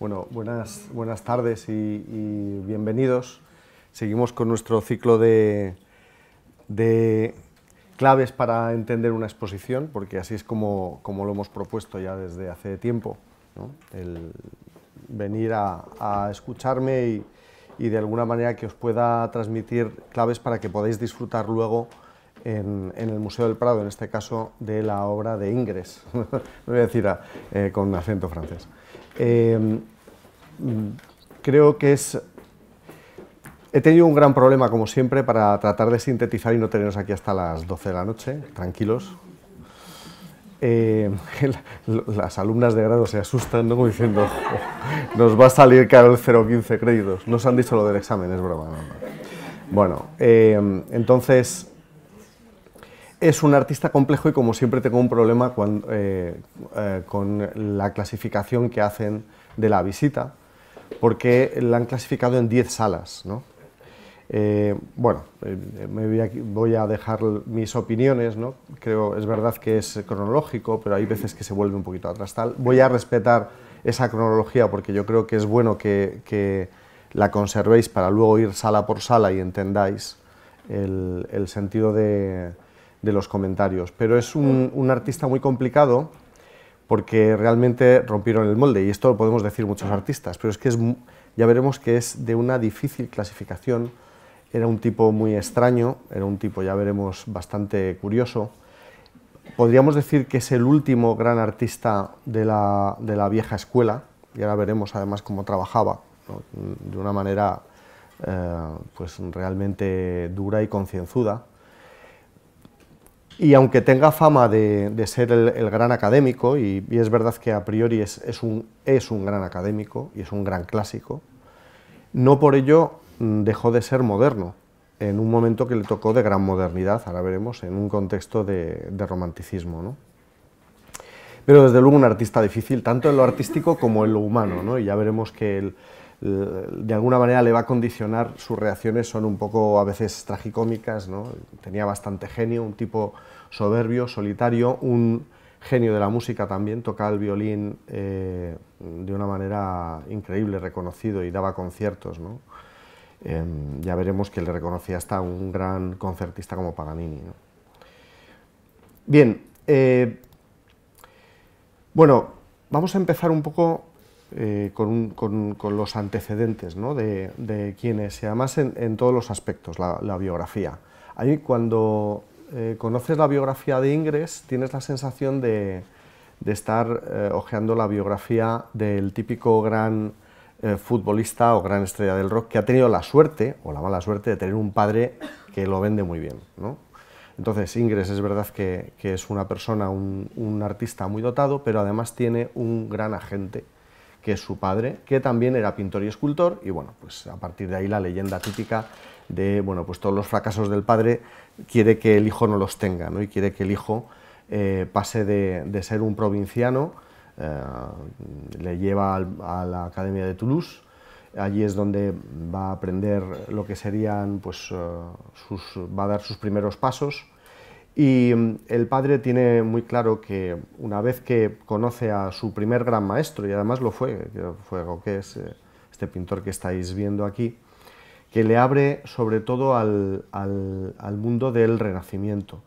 Bueno, buenas, buenas tardes y, bienvenidos. Seguimos con nuestro ciclo de, claves para entender una exposición, porque así es como, como lo hemos propuesto ya desde hace tiempo, el venir a, escucharme y, de alguna manera que os pueda transmitir claves para que podáis disfrutar luego en, el Museo del Prado, en este caso, de la obra de Ingres, no voy a decir eh, con acento francés. Eh, creo que es... He tenido un gran problema, como siempre, para tratar de sintetizar y no teneros aquí hasta las 12 de la noche, tranquilos. Eh, las alumnas de grado se asustan, ¿no? Como diciendo, nos va a salir caro el 0,15 créditos. No os han dicho lo del examen, es broma. Bueno, entonces, es un artista complejo y como siempre tengo un problema eh, eh, con la clasificación que hacen de la visita, porque la han clasificado en 10 salas. Eh, bueno, me voy, a, dejar mis opiniones, ¿no? creo, es verdad que es cronológico, pero hay veces que se vuelve un poquito atrás. Tal. Voy a respetar esa cronología porque yo creo que es bueno que, la conservéis para luego ir sala por sala y entendáis el sentido de, de los comentarios. Pero es un, artista muy complicado porque realmente rompieron el molde, y esto lo podemos decir muchos artistas, pero es que es, ya veremos que es de una difícil clasificación, era un tipo muy extraño, era un tipo, ya veremos, bastante curioso. Podríamos decir que es el último gran artista de la, vieja escuela, y ahora veremos además cómo trabajaba, de una manera eh, pues realmente dura y concienzuda. Y aunque tenga fama de, ser el, gran académico, y, es verdad que a priori es, un, es un gran académico y es un gran clásico, no por ello mm, dejó de ser moderno, en un momento que le tocó de gran modernidad, ahora veremos, en un contexto de, romanticismo. ¿no? Pero desde luego un artista difícil, tanto en lo artístico como en lo humano, ¿no? y ya veremos que el, de alguna manera le va a condicionar, sus reacciones son un poco a veces tragicómicas, ¿no? tenía bastante genio, un tipo soberbio, solitario, un genio de la música también, tocaba el violín eh, de una manera increíble, reconocido y daba conciertos. ¿no? Em, ya veremos que le reconocía hasta un gran concertista como Paganini. Bien, eh, bueno, vamos a empezar un poco eh, con, los antecedentes ¿no? de, de quienes, y además en, todos los aspectos, la, biografía. Ahí cuando eh, conoces la biografía de Ingres, tienes la sensación de, estar eh, hojeando la biografía del típico gran futbolista o gran estrella del rock que ha tenido la suerte, o la mala suerte, de tener un padre que lo vende muy bien. ¿no? Entonces, Ingres es verdad que, es una persona, un, un, artista muy dotado, pero además tiene un gran agente que es su padre, que también era pintor y escultor, y bueno, pues a partir de ahí la leyenda típica de, bueno, pues todos los fracasos del padre quiere que el hijo no los tenga, ¿no? y quiere que el hijo eh, pase de, ser un provinciano, eh, le lleva a la Academia de Toulouse, allí es donde va a aprender lo que serían, pues, eh, sus, va a dar sus primeros pasos, y mm, el padre tiene muy claro que una vez que conoce a su primer gran maestro, y además lo fue, fue que es eh, este pintor que estáis viendo aquí, que le abre sobre todo al, mundo del renacimiento.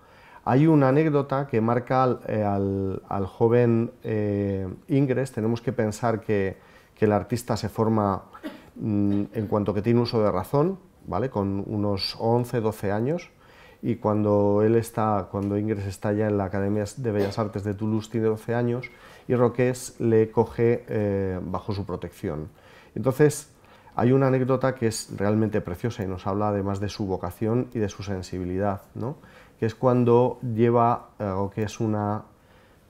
Hay una anécdota que marca al, eh, joven eh, Ingres, tenemos que pensar que, que, el artista se forma mm, en cuanto que tiene uso de razón, ¿vale? con unos 11, 12 años, y cuando él está, cuando Ingres está ya en la Academia de Bellas Artes de Toulouse, tiene 12 años, y Roques le coge eh, bajo su protección. Entonces, hay una anécdota que es realmente preciosa y nos habla además de su vocación y de su sensibilidad, ¿no? que es cuando lleva, eh, o que es una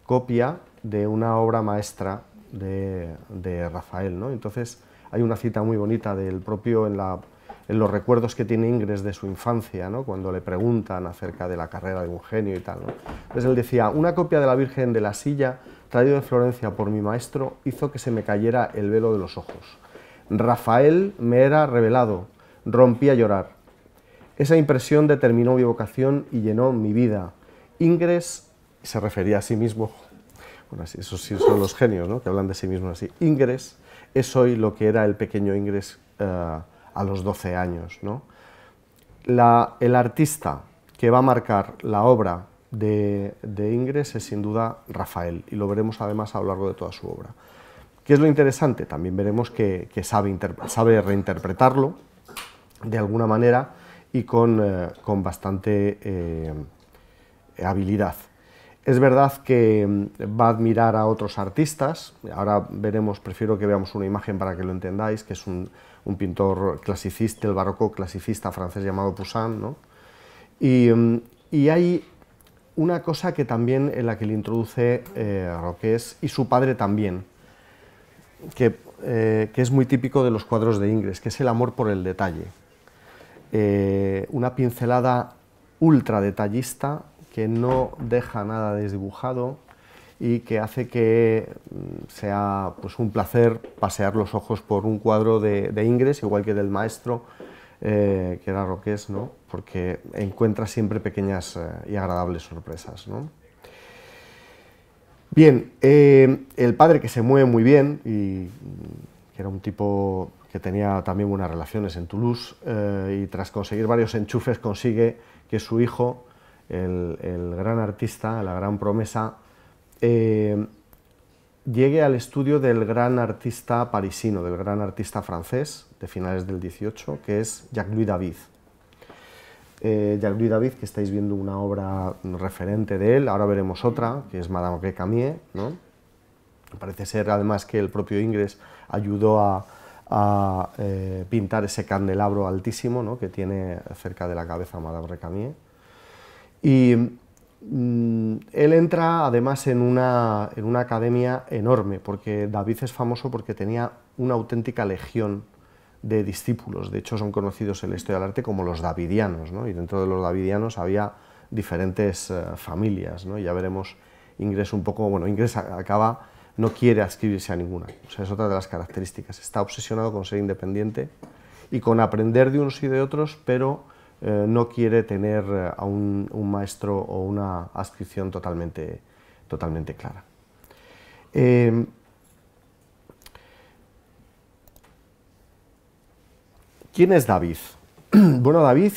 copia de una obra maestra de, de Rafael. ¿no? Entonces, hay una cita muy bonita del propio en la los recuerdos que tiene Ingres de su infancia, ¿no? cuando le preguntan acerca de la carrera de un genio y tal. ¿no? Entonces él decía, una copia de la Virgen de la Silla, traído de Florencia por mi maestro, hizo que se me cayera el velo de los ojos. Rafael me era revelado, rompí a llorar. Esa impresión determinó mi vocación y llenó mi vida. Ingres se refería a sí mismo, bueno, esos sí son los genios, ¿no? que hablan de sí mismos así. Ingres es hoy lo que era el pequeño Ingres eh, a los 12 años. ¿no? el artista que va a marcar la obra de, Ingres es sin duda Rafael, y lo veremos además a lo largo de toda su obra. ¿Qué es lo interesante? También veremos que, sabe, sabe, reinterpretarlo de alguna manera y con, eh, bastante eh, habilidad. Es verdad que mm, va a admirar a otros artistas, ahora veremos, prefiero que veamos una imagen para que lo entendáis, que es un, pintor clasicista, el barroco clasicista francés llamado Poussin, ¿no? y, mm, y, hay una cosa que también en la que le introduce eh, y su padre también, que, eh, que, es muy típico de los cuadros de Ingres, que es el amor por el detalle. Eh, una pincelada ultra detallista que no deja nada desdibujado y que hace que mm, sea pues, un placer pasear los ojos por un cuadro de, Ingres, igual que del maestro, eh, que era Roques, ¿no? porque encuentra siempre pequeñas eh, y agradables sorpresas. Bien, eh, el padre que se mueve muy bien y mm, que era un tipo que tenía también buenas relaciones en Toulouse y tras conseguir varios enchufes consigue que su hijo el, gran artista, la gran promesa, eh, llegue al estudio del gran artista parisino, del gran artista francés de finales del 18, que es Jacques-Louis David. Eh, Jacques-Louis David, que estáis viendo una obra referente de él, ahora veremos otra, que es Madame Recamier, ¿no? Parece ser además que el propio Ingres ayudó a, eh, pintar ese candelabro altísimo que tiene cerca de la cabeza Madame Recamier. Y él entra además en una, en una, academia enorme, porque David es famoso porque tenía una auténtica legión de discípulos. De hecho, son conocidos en la historia del arte como los davidianos, ¿no? y dentro de los davidianos había diferentes eh, familias. ¿no? Ya veremos Ingres un poco, bueno, Ingres acaba, no quiere adscribirse a ninguna, o sea, es otra de las características. Está obsesionado con ser independiente y con aprender de unos y de otros, pero eh, no quiere tener eh, a un, maestro o una adscripción totalmente, totalmente clara. Eh, ¿Quién es David? bueno, David,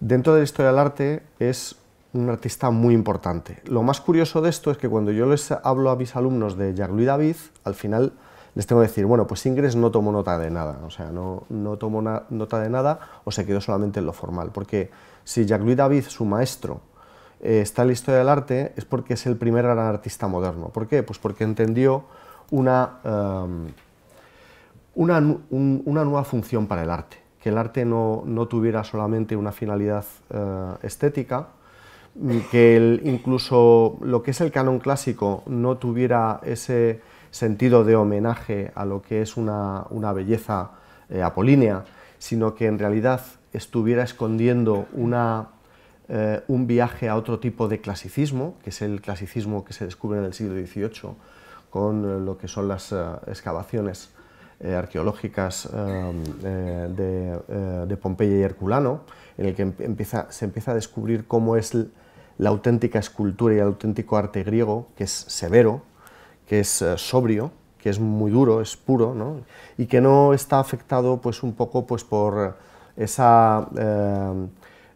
dentro de la historia del arte, es un artista muy importante. Lo más curioso de esto es que cuando yo les hablo a mis alumnos de Jacques-Louis David, al final les tengo que decir, bueno, pues Ingres no tomó nota de nada, o sea, no, no tomó nota de nada o se quedó solamente en lo formal, porque si Jacques-Louis David, su maestro, eh, está en la historia del arte, es porque es el primer gran artista moderno. ¿Por qué? Pues porque entendió una, um, una, una, nueva función para el arte, que el arte no, no tuviera solamente una finalidad uh, estética, que incluso lo que es el canon clásico no tuviera ese sentido de homenaje a lo que es una, belleza eh, apolínea, sino que en realidad estuviera escondiendo una, eh, un viaje a otro tipo de clasicismo, que es el clasicismo que se descubre en el siglo XVIII con eh, lo que son las excavaciones arqueológicas de, de, Pompeya y Herculano, en el que empieza, se empieza a descubrir cómo es la auténtica escultura y el auténtico arte griego, que es severo, que es eh, sobrio, que es muy duro, es puro, ¿no? y que no está afectado pues, un poco pues, por esa eh,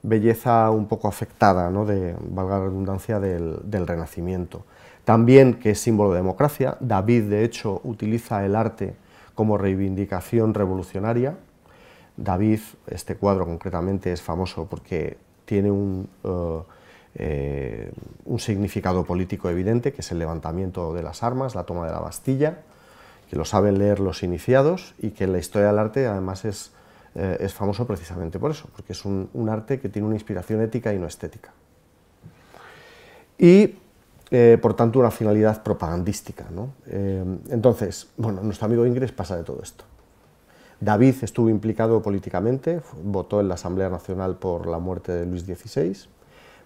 belleza un poco afectada, ¿no? de, valga la redundancia, del, Renacimiento. También que es símbolo de democracia, David de hecho utiliza el arte como reivindicación revolucionaria. David, este cuadro concretamente es famoso porque tiene un... Eh, eh, un significado político evidente, que es el levantamiento de las armas, la toma de la Bastilla, que lo saben leer los iniciados y que la historia del arte además es, eh, es famoso precisamente por eso, porque es un, arte que tiene una inspiración ética y no estética. Y, eh, por tanto, una finalidad propagandística. entonces, bueno, nuestro amigo Ingres pasa de todo esto. David estuvo implicado políticamente, votó en la Asamblea Nacional por la muerte de Luis XVI,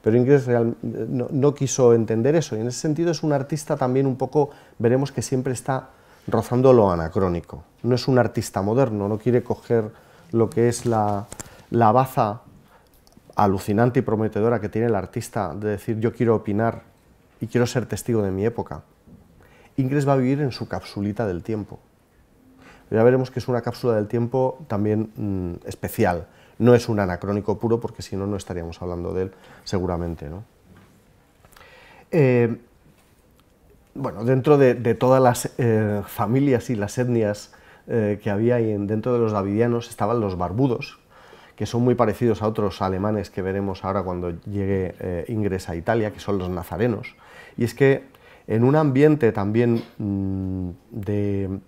pero Ingres no, quiso entender eso y en ese sentido es un artista también un poco, veremos que siempre está rozando lo anacrónico. No es un artista moderno, no quiere coger lo que es la, la baza alucinante y prometedora que tiene el artista de decir yo quiero opinar y quiero ser testigo de mi época. Ingres va a vivir en su capsulita del tiempo. Ya veremos que es una cápsula del tiempo también mm, especial. No es un anacrónico puro, porque si no, no estaríamos hablando de él seguramente. ¿no? Eh, bueno, dentro de, todas las eh, familias y las etnias eh, que había dentro de los davidianos estaban los barbudos, que son muy parecidos a otros alemanes que veremos ahora cuando llegue Ingres a Italia, que son los nazarenos. Y es que en un ambiente también mm, de,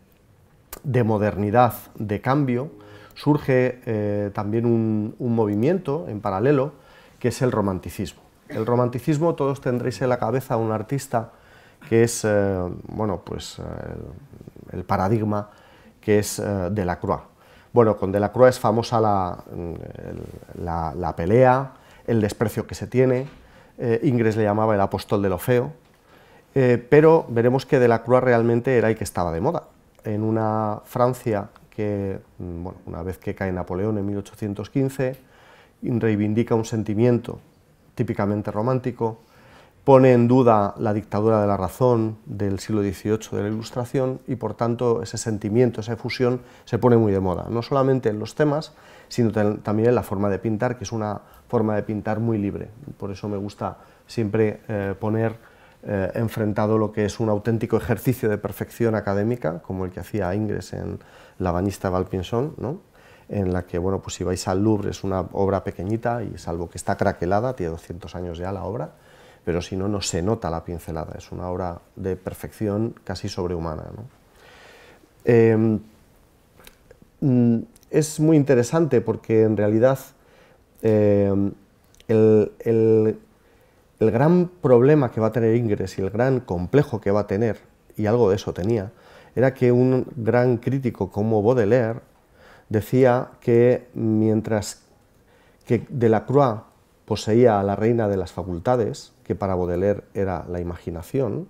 modernidad, de cambio, surge también un movimiento en paralelo, que es el romanticismo. El romanticismo, todos tendréis en la cabeza un artista que es, eh, bueno, pues eh, el paradigma que es eh, Delacroix. Bueno, con Delacroix es famosa mm, la, la, pelea, el desprecio que se tiene, Ingres le llamaba el apóstol de lo feo, pero veremos que Delacroix realmente era el que estaba de moda. En una Francia que, mm, bueno, una vez que cae Napoleón en 1815, reivindica un sentimiento típicamente romántico, pone en duda la dictadura de la razón del siglo XVIII de la Ilustración y por tanto ese sentimiento, esa efusión se pone muy de moda, no solamente en los temas, sino también en la forma de pintar, que es una forma de pintar muy libre. Por eso me gusta siempre eh, poner eh, enfrentado lo que es un auténtico ejercicio de perfección académica, como el que hacía Ingres en La bañista Valpinson, ¿no? en la que, bueno, pues si vais al Louvre es una obra pequeñita y salvo que está craquelada, tiene 200 años ya la obra, pero si no, no se nota la pincelada, es una obra de perfección casi sobrehumana. Em, mm, es muy interesante porque en realidad em, el, gran problema que va a tener Ingres y el gran complejo que va a tener, y algo de eso tenía, era que un gran crítico como Baudelaire decía que mientras que Delacroix poseía a la reina de las facultades, que para Baudelaire era la imaginación,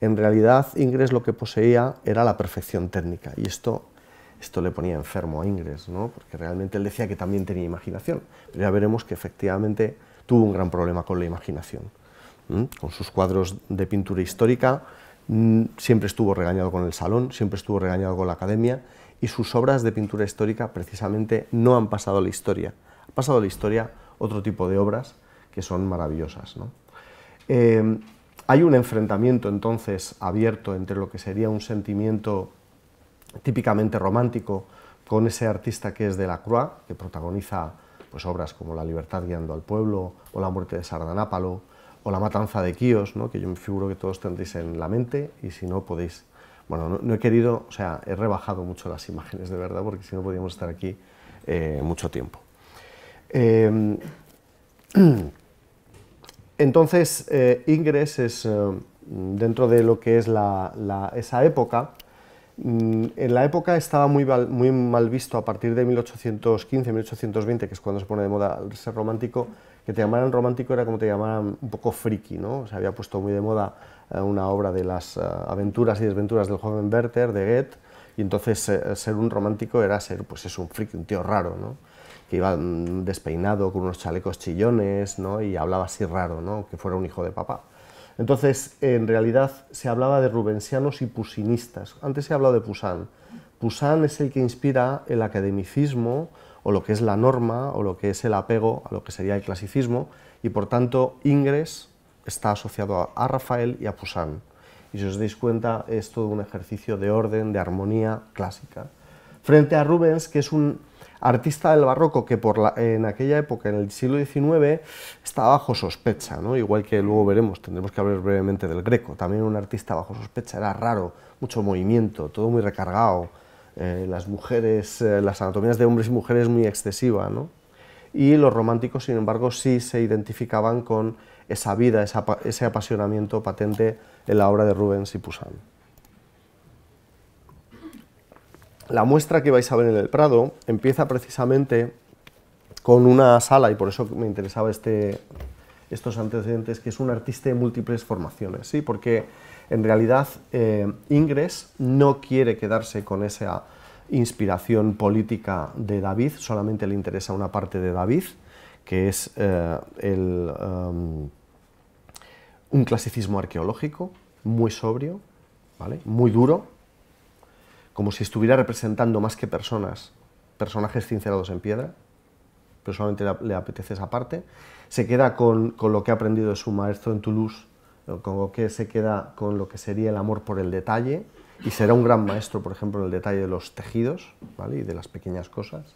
en realidad Ingres lo que poseía era la perfección técnica, y esto, esto le ponía enfermo a Ingres, ¿no? porque realmente él decía que también tenía imaginación, pero ya veremos que efectivamente tuvo un gran problema con la imaginación. Con sus cuadros de pintura histórica, siempre estuvo regañado con el salón, siempre estuvo regañado con la academia, y sus obras de pintura histórica precisamente no han pasado a la historia. Ha pasado a la historia otro tipo de obras que son maravillosas. Eh, hay un enfrentamiento entonces abierto entre lo que sería un sentimiento típicamente romántico con ese artista que es de la Croix, que protagoniza pues, obras como La libertad guiando al pueblo, o La muerte de Sardanápalo, o La matanza de Quíos, ¿no? que yo me figuro que todos tendréis en la mente, y si no podéis bueno, no, he querido, o sea, he rebajado mucho las imágenes de verdad, porque si no podríamos estar aquí eh, mucho tiempo. Em, entonces, eh, Ingres es, eh, dentro de lo que es esa época, en la época estaba muy, muy mal visto a partir de 1815-1820, que es cuando se pone de moda el ser romántico, que te llamaran romántico era como te llamaran un poco friki, ¿no? Se había puesto muy de moda eh, una obra de las eh, aventuras y desventuras del joven Werther, de Goethe, y entonces eh, ser un romántico era ser, pues es un friki, un tío raro, ¿no? Que iba mm, despeinado con unos chalecos chillones, ¿no? Y hablaba así raro, ¿no? Que fuera un hijo de papá. Entonces, en realidad se hablaba de rubensianos y pusinistas. Antes se ha hablado de Poussin. Poussin es el que inspira el academicismo, o lo que es la norma, o lo que es el apego a lo que sería el clasicismo, y por tanto Ingres está asociado a, Rafael y a Poussin. Y si os dais cuenta, es todo un ejercicio de orden, de armonía clásica. Frente a Rubens, que es un artista del barroco que por en aquella época, en el siglo XIX, estaba bajo sospecha, ¿no? igual que luego veremos, tendremos que hablar brevemente del Greco, también un artista bajo sospecha, era raro, mucho movimiento, todo muy recargado, eh, las mujeres, eh, las anatomías de hombres y mujeres muy excesiva, ¿no? y los románticos, sin embargo, sí se identificaban con esa vida, ese apasionamiento patente en la obra de Rubens y Poussin. La muestra que vais a ver en el Prado empieza precisamente con una sala, y por eso me interesaba este, estos antecedentes, que es un artista de múltiples formaciones, ¿sí? porque en realidad eh, Ingres no quiere quedarse con esa inspiración política de David, solamente le interesa una parte de David, que es eh, um, un clasicismo arqueológico muy sobrio, ¿vale? muy duro, como si estuviera representando más que personas, personajes cincelados en piedra, pero solamente le, apetece esa parte. Se queda con, con, lo que ha aprendido de su maestro en Toulouse, con lo que se queda con lo que sería el amor por el detalle, y será un gran maestro, por ejemplo, en el detalle de los tejidos ¿vale? y de las pequeñas cosas.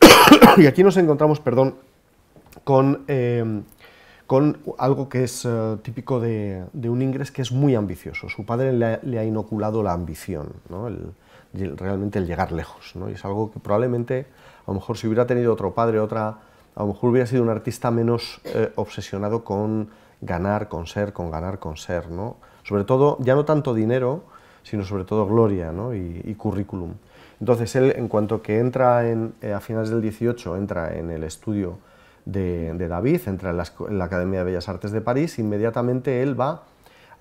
y aquí nos encontramos, perdón, con, eh, con algo que es eh, típico de, un Ingres que es muy ambicioso. Su padre le ha, inoculado la ambición, ¿no? el, realmente el llegar lejos. ¿no? Y es algo que probablemente, a lo mejor si hubiera tenido otro padre, otra, a lo mejor hubiera sido un artista menos eh, obsesionado con ganar, con ser, con ganar, con ser. ¿no? Sobre todo, ya no tanto dinero, sino sobre todo gloria y, currículum. Entonces él, en cuanto que entra en, eh, a finales del 18, entra en el estudio de, David, entra en la, Academia de Bellas Artes de París, inmediatamente él va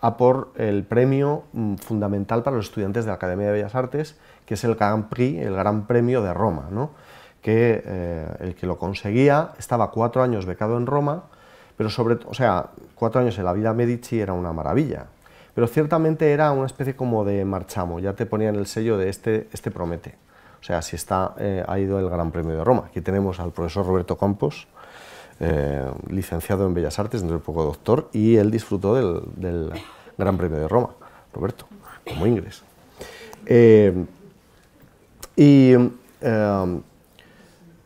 a por el premio mm, fundamental para los estudiantes de la Academia de Bellas Artes, que es el Grand Prix, el Gran Premio de Roma, ¿no? que eh, el que lo conseguía estaba cuatro años becado en Roma, pero sobre, o sea, cuatro años en la vida Medici era una maravilla, pero ciertamente era una especie como de marchamo, ya te ponían el sello de este, este promete. O sea, si está, eh, ha ido el Gran Premio de Roma. Aquí tenemos al profesor Roberto Campos, eh, licenciado en Bellas Artes, dentro de poco doctor, y él disfrutó del, Gran Premio de Roma, Roberto, como ingres. Eh, y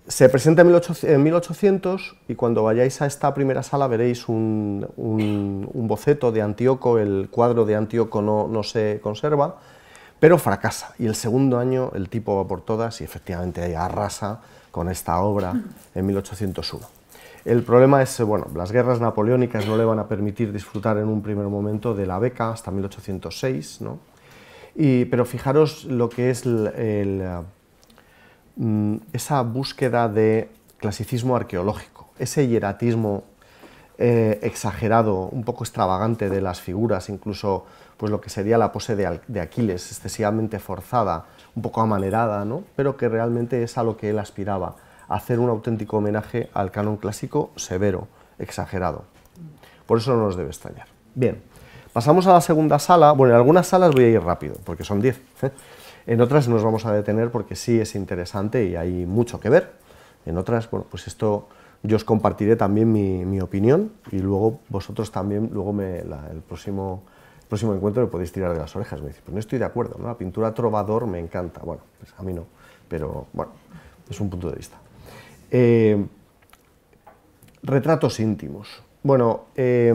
se presenta en 1800, y cuando vayáis a esta primera sala veréis un, boceto de Antíoco, el cuadro de Antíoco no, se conserva, pero fracasa. Y el segundo año el tipo va por todas y efectivamente arrasa con esta obra en 1801. El problema es, bueno, las guerras napoleónicas no le van a permitir disfrutar en un primer momento de la beca hasta 1806, ¿no? Y, pero fijaros lo que es Mm, esa búsqueda de clasicismo arqueológico, ese hieratismo eh, exagerado, un poco extravagante de las figuras, incluso pues lo que sería la pose de, Aquiles, excesivamente forzada, un poco amanerada, ¿no? pero que realmente es a lo que él aspiraba, hacer un auténtico homenaje al canon clásico severo, exagerado. Por eso no nos debe extrañar. Bien, pasamos a la segunda sala. Bueno, en algunas salas voy a ir rápido, porque son 10. En otras nos vamos a detener porque sí es interesante y hay mucho que ver. En otras, bueno, pues esto yo os compartiré también mi, opinión y luego vosotros también, luego me, el próximo, próximo encuentro me podéis tirar de las orejas. Me dice, pues no estoy de acuerdo, la pintura trovador me encanta. Bueno, pues a mí no, pero bueno, es un punto de vista. Eh, retratos íntimos. Bueno, eh,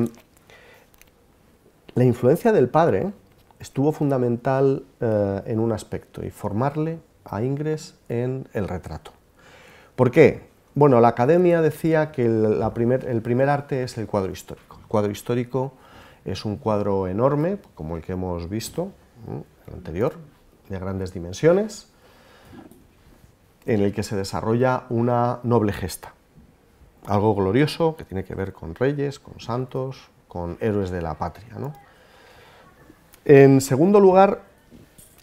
la influencia del padre estuvo fundamental eh, en un aspecto y formarle a Ingres en el retrato. ¿Por qué? Bueno, la academia decía que el, el primer arte es el cuadro histórico. El cuadro histórico es un cuadro enorme, como el que hemos visto, el anterior, de grandes dimensiones, en el que se desarrolla una noble gesta, algo glorioso que tiene que ver con reyes, con santos, con héroes de la patria. ¿no? En segundo lugar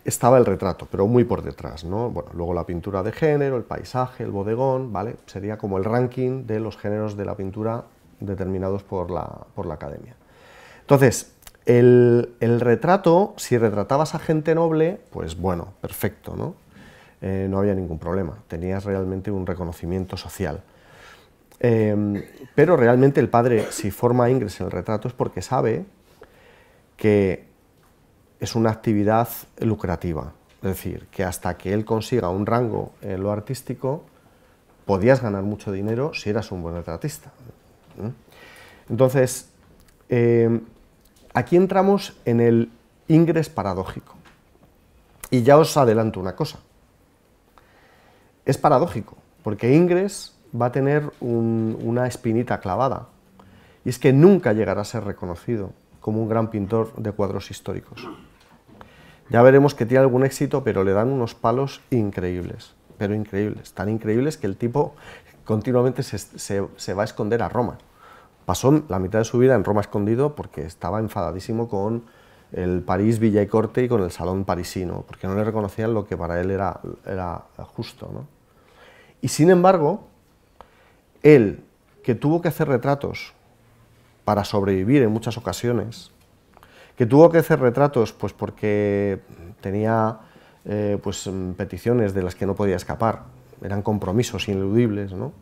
estaba el retrato, pero muy por detrás, ¿no? Bueno, luego la pintura de género, el paisaje, el bodegón, ¿vale? Sería como el ranking de los géneros de la pintura determinados por la, por la academia. Entonces, el, retrato, si retratabas a gente noble, pues bueno, perfecto, ¿no? Eh, no había ningún problema, tenías realmente un reconocimiento social. Em, pero realmente el padre, si forma ingres en el retrato, es porque sabe que es una actividad lucrativa. Es decir, que hasta que él consiga un rango en lo artístico, podías ganar mucho dinero si eras un buen retratista. Entonces, eh, aquí entramos en el ingres paradójico. Y ya os adelanto una cosa. Es paradójico, porque ingres va a tener una espinita clavada. Y es que nunca llegará a ser reconocido como un gran pintor de cuadros históricos. Ya veremos que tiene algún éxito, pero le dan unos palos increíbles, pero increíbles, tan increíbles que el tipo continuamente se, va a esconder a Roma. Pasó la mitad de su vida en Roma escondido porque estaba enfadadísimo con el París Villa y Corte y con el Salón parisino, porque no le reconocían lo que para él era, era justo. Y sin embargo, él, que tuvo que hacer retratos para sobrevivir en muchas ocasiones, que tuvo que hacer retratos pues porque tenía eh, pues, mm, peticiones de las que no podía escapar, eran compromisos ineludibles, ¿no?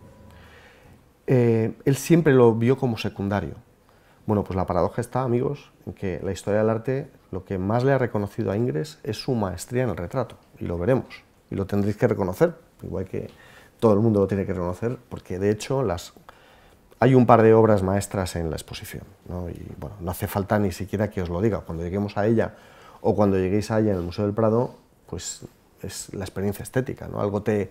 Eh, él siempre lo vio como secundario. Bueno, pues la paradoja está, amigos, en que la historia del arte lo que más le ha reconocido a Ingres es su maestría en el retrato, y lo veremos, y lo tendréis que reconocer, igual que todo el mundo lo tiene que reconocer, porque de hecho las, hay un par de obras maestras en la exposición, ¿no? y bueno, no hace falta ni siquiera que os lo diga, cuando lleguemos a ella o cuando lleguéis a ella en el Museo del Prado, pues es la experiencia estética, ¿no? algo te, eh,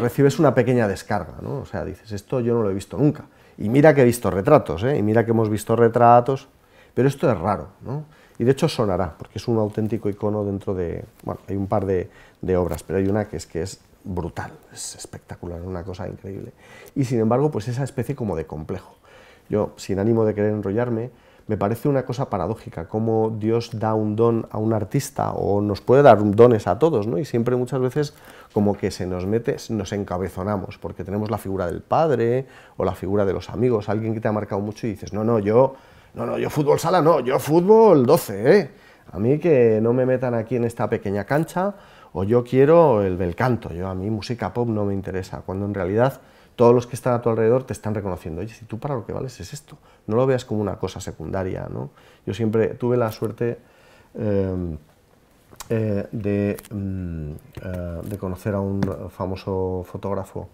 recibes una pequeña descarga, ¿no? O sea, dices, esto yo no lo he visto nunca. Y mira que he visto retratos, ¿eh? Y mira que hemos visto retratos, pero esto es raro, ¿no? Y de hecho sonará, porque es un auténtico icono dentro de... Bueno, hay un par de, obras, pero hay una que es que es brutal, es espectacular, una cosa increíble. Y sin embargo, pues esa especie como de complejo. Yo, sin ánimo de querer enrollarme, me parece una cosa paradójica, cómo Dios da un don a un artista o nos puede dar dones a todos, ¿no? Y siempre muchas veces como que se nos mete, nos encabezonamos, porque tenemos la figura del padre o la figura de los amigos, alguien que te ha marcado mucho y dices, no, no, yo, no, no, yo fútbol sala, no, yo fútbol 12, ¿eh? A mí que no me metan aquí en esta pequeña cancha, o yo quiero el bel canto, yo a mí música pop no me interesa, cuando en realidad todos los que están a tu alrededor te están reconociendo, oye, si tú para lo que vales es esto, no lo veas como una cosa secundaria, ¿no? Yo siempre tuve la suerte em, eh, de, mm, eh, de, conocer a un famoso fotógrafo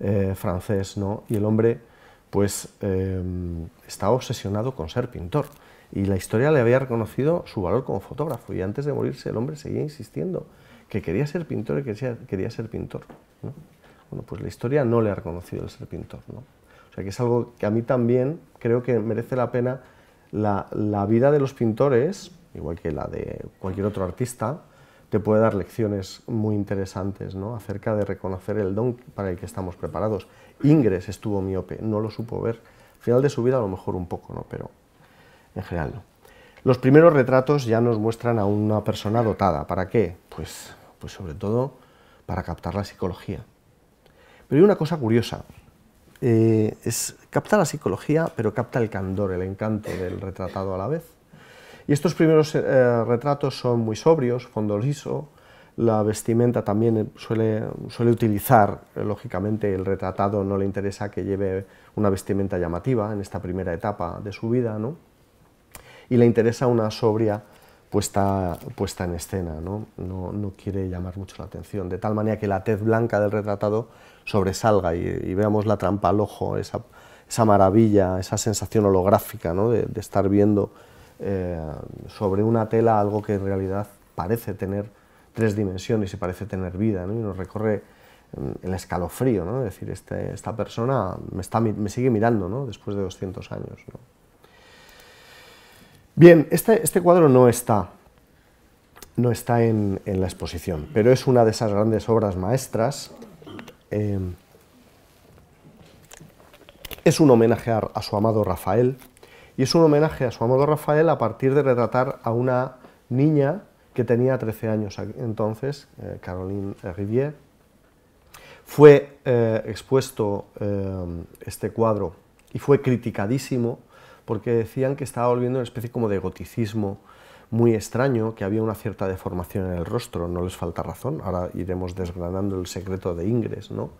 eh, francés, ¿no? Y el hombre, pues, em, estaba obsesionado con ser pintor, y la historia le había reconocido su valor como fotógrafo, y antes de morirse el hombre seguía insistiendo que quería ser pintor y que quería, ser pintor, ¿no? Bueno, pues la historia no le ha reconocido el ser pintor. ¿no? O sea que es algo que a mí también creo que merece la pena la, la, vida de los pintores, igual que la de cualquier otro artista, te puede dar lecciones muy interesantes ¿no? acerca de reconocer el don para el que estamos preparados. Ingres estuvo miope, no lo supo ver. Al final de su vida a lo mejor un poco, ¿no? pero en general no. Los primeros retratos ya nos muestran a una persona dotada. ¿Para qué? Pues, pues sobre todo para captar la psicología. Pero hay una cosa curiosa, eh, es, capta la psicología, pero capta el candor, el encanto del retratado a la vez. Y estos primeros eh, retratos son muy sobrios, fondo liso, la vestimenta también suele, suele utilizar, eh, lógicamente el retratado no le interesa que lleve una vestimenta llamativa en esta primera etapa de su vida, ¿no? y le interesa una sobria puesta, puesta en escena, ¿no? No, no quiere llamar mucho la atención, de tal manera que la tez blanca del retratado sobresalga y, veamos la trampa al ojo, esa, esa maravilla, esa sensación holográfica ¿no? de, estar viendo eh, sobre una tela algo que en realidad parece tener tres dimensiones y parece tener vida, ¿no? y nos recorre mm, el escalofrío, es decir, este, esta persona me, está, me sigue mirando después de 200 años. Bien, este, este cuadro no está no está en, en, la exposición, pero es una de esas grandes obras maestras Em, es un homenaje a, su amado Rafael, y es un homenaje a su amado Rafael a partir de retratar a una niña que tenía 13 años entonces, eh, Caroline Rivière. Fue eh, expuesto em, este cuadro y fue criticadísimo porque decían que estaba volviendo una especie como de goticismo muy extraño, que había una cierta deformación en el rostro, no les falta razón, ahora iremos desgranando el secreto de Ingres, ¿no?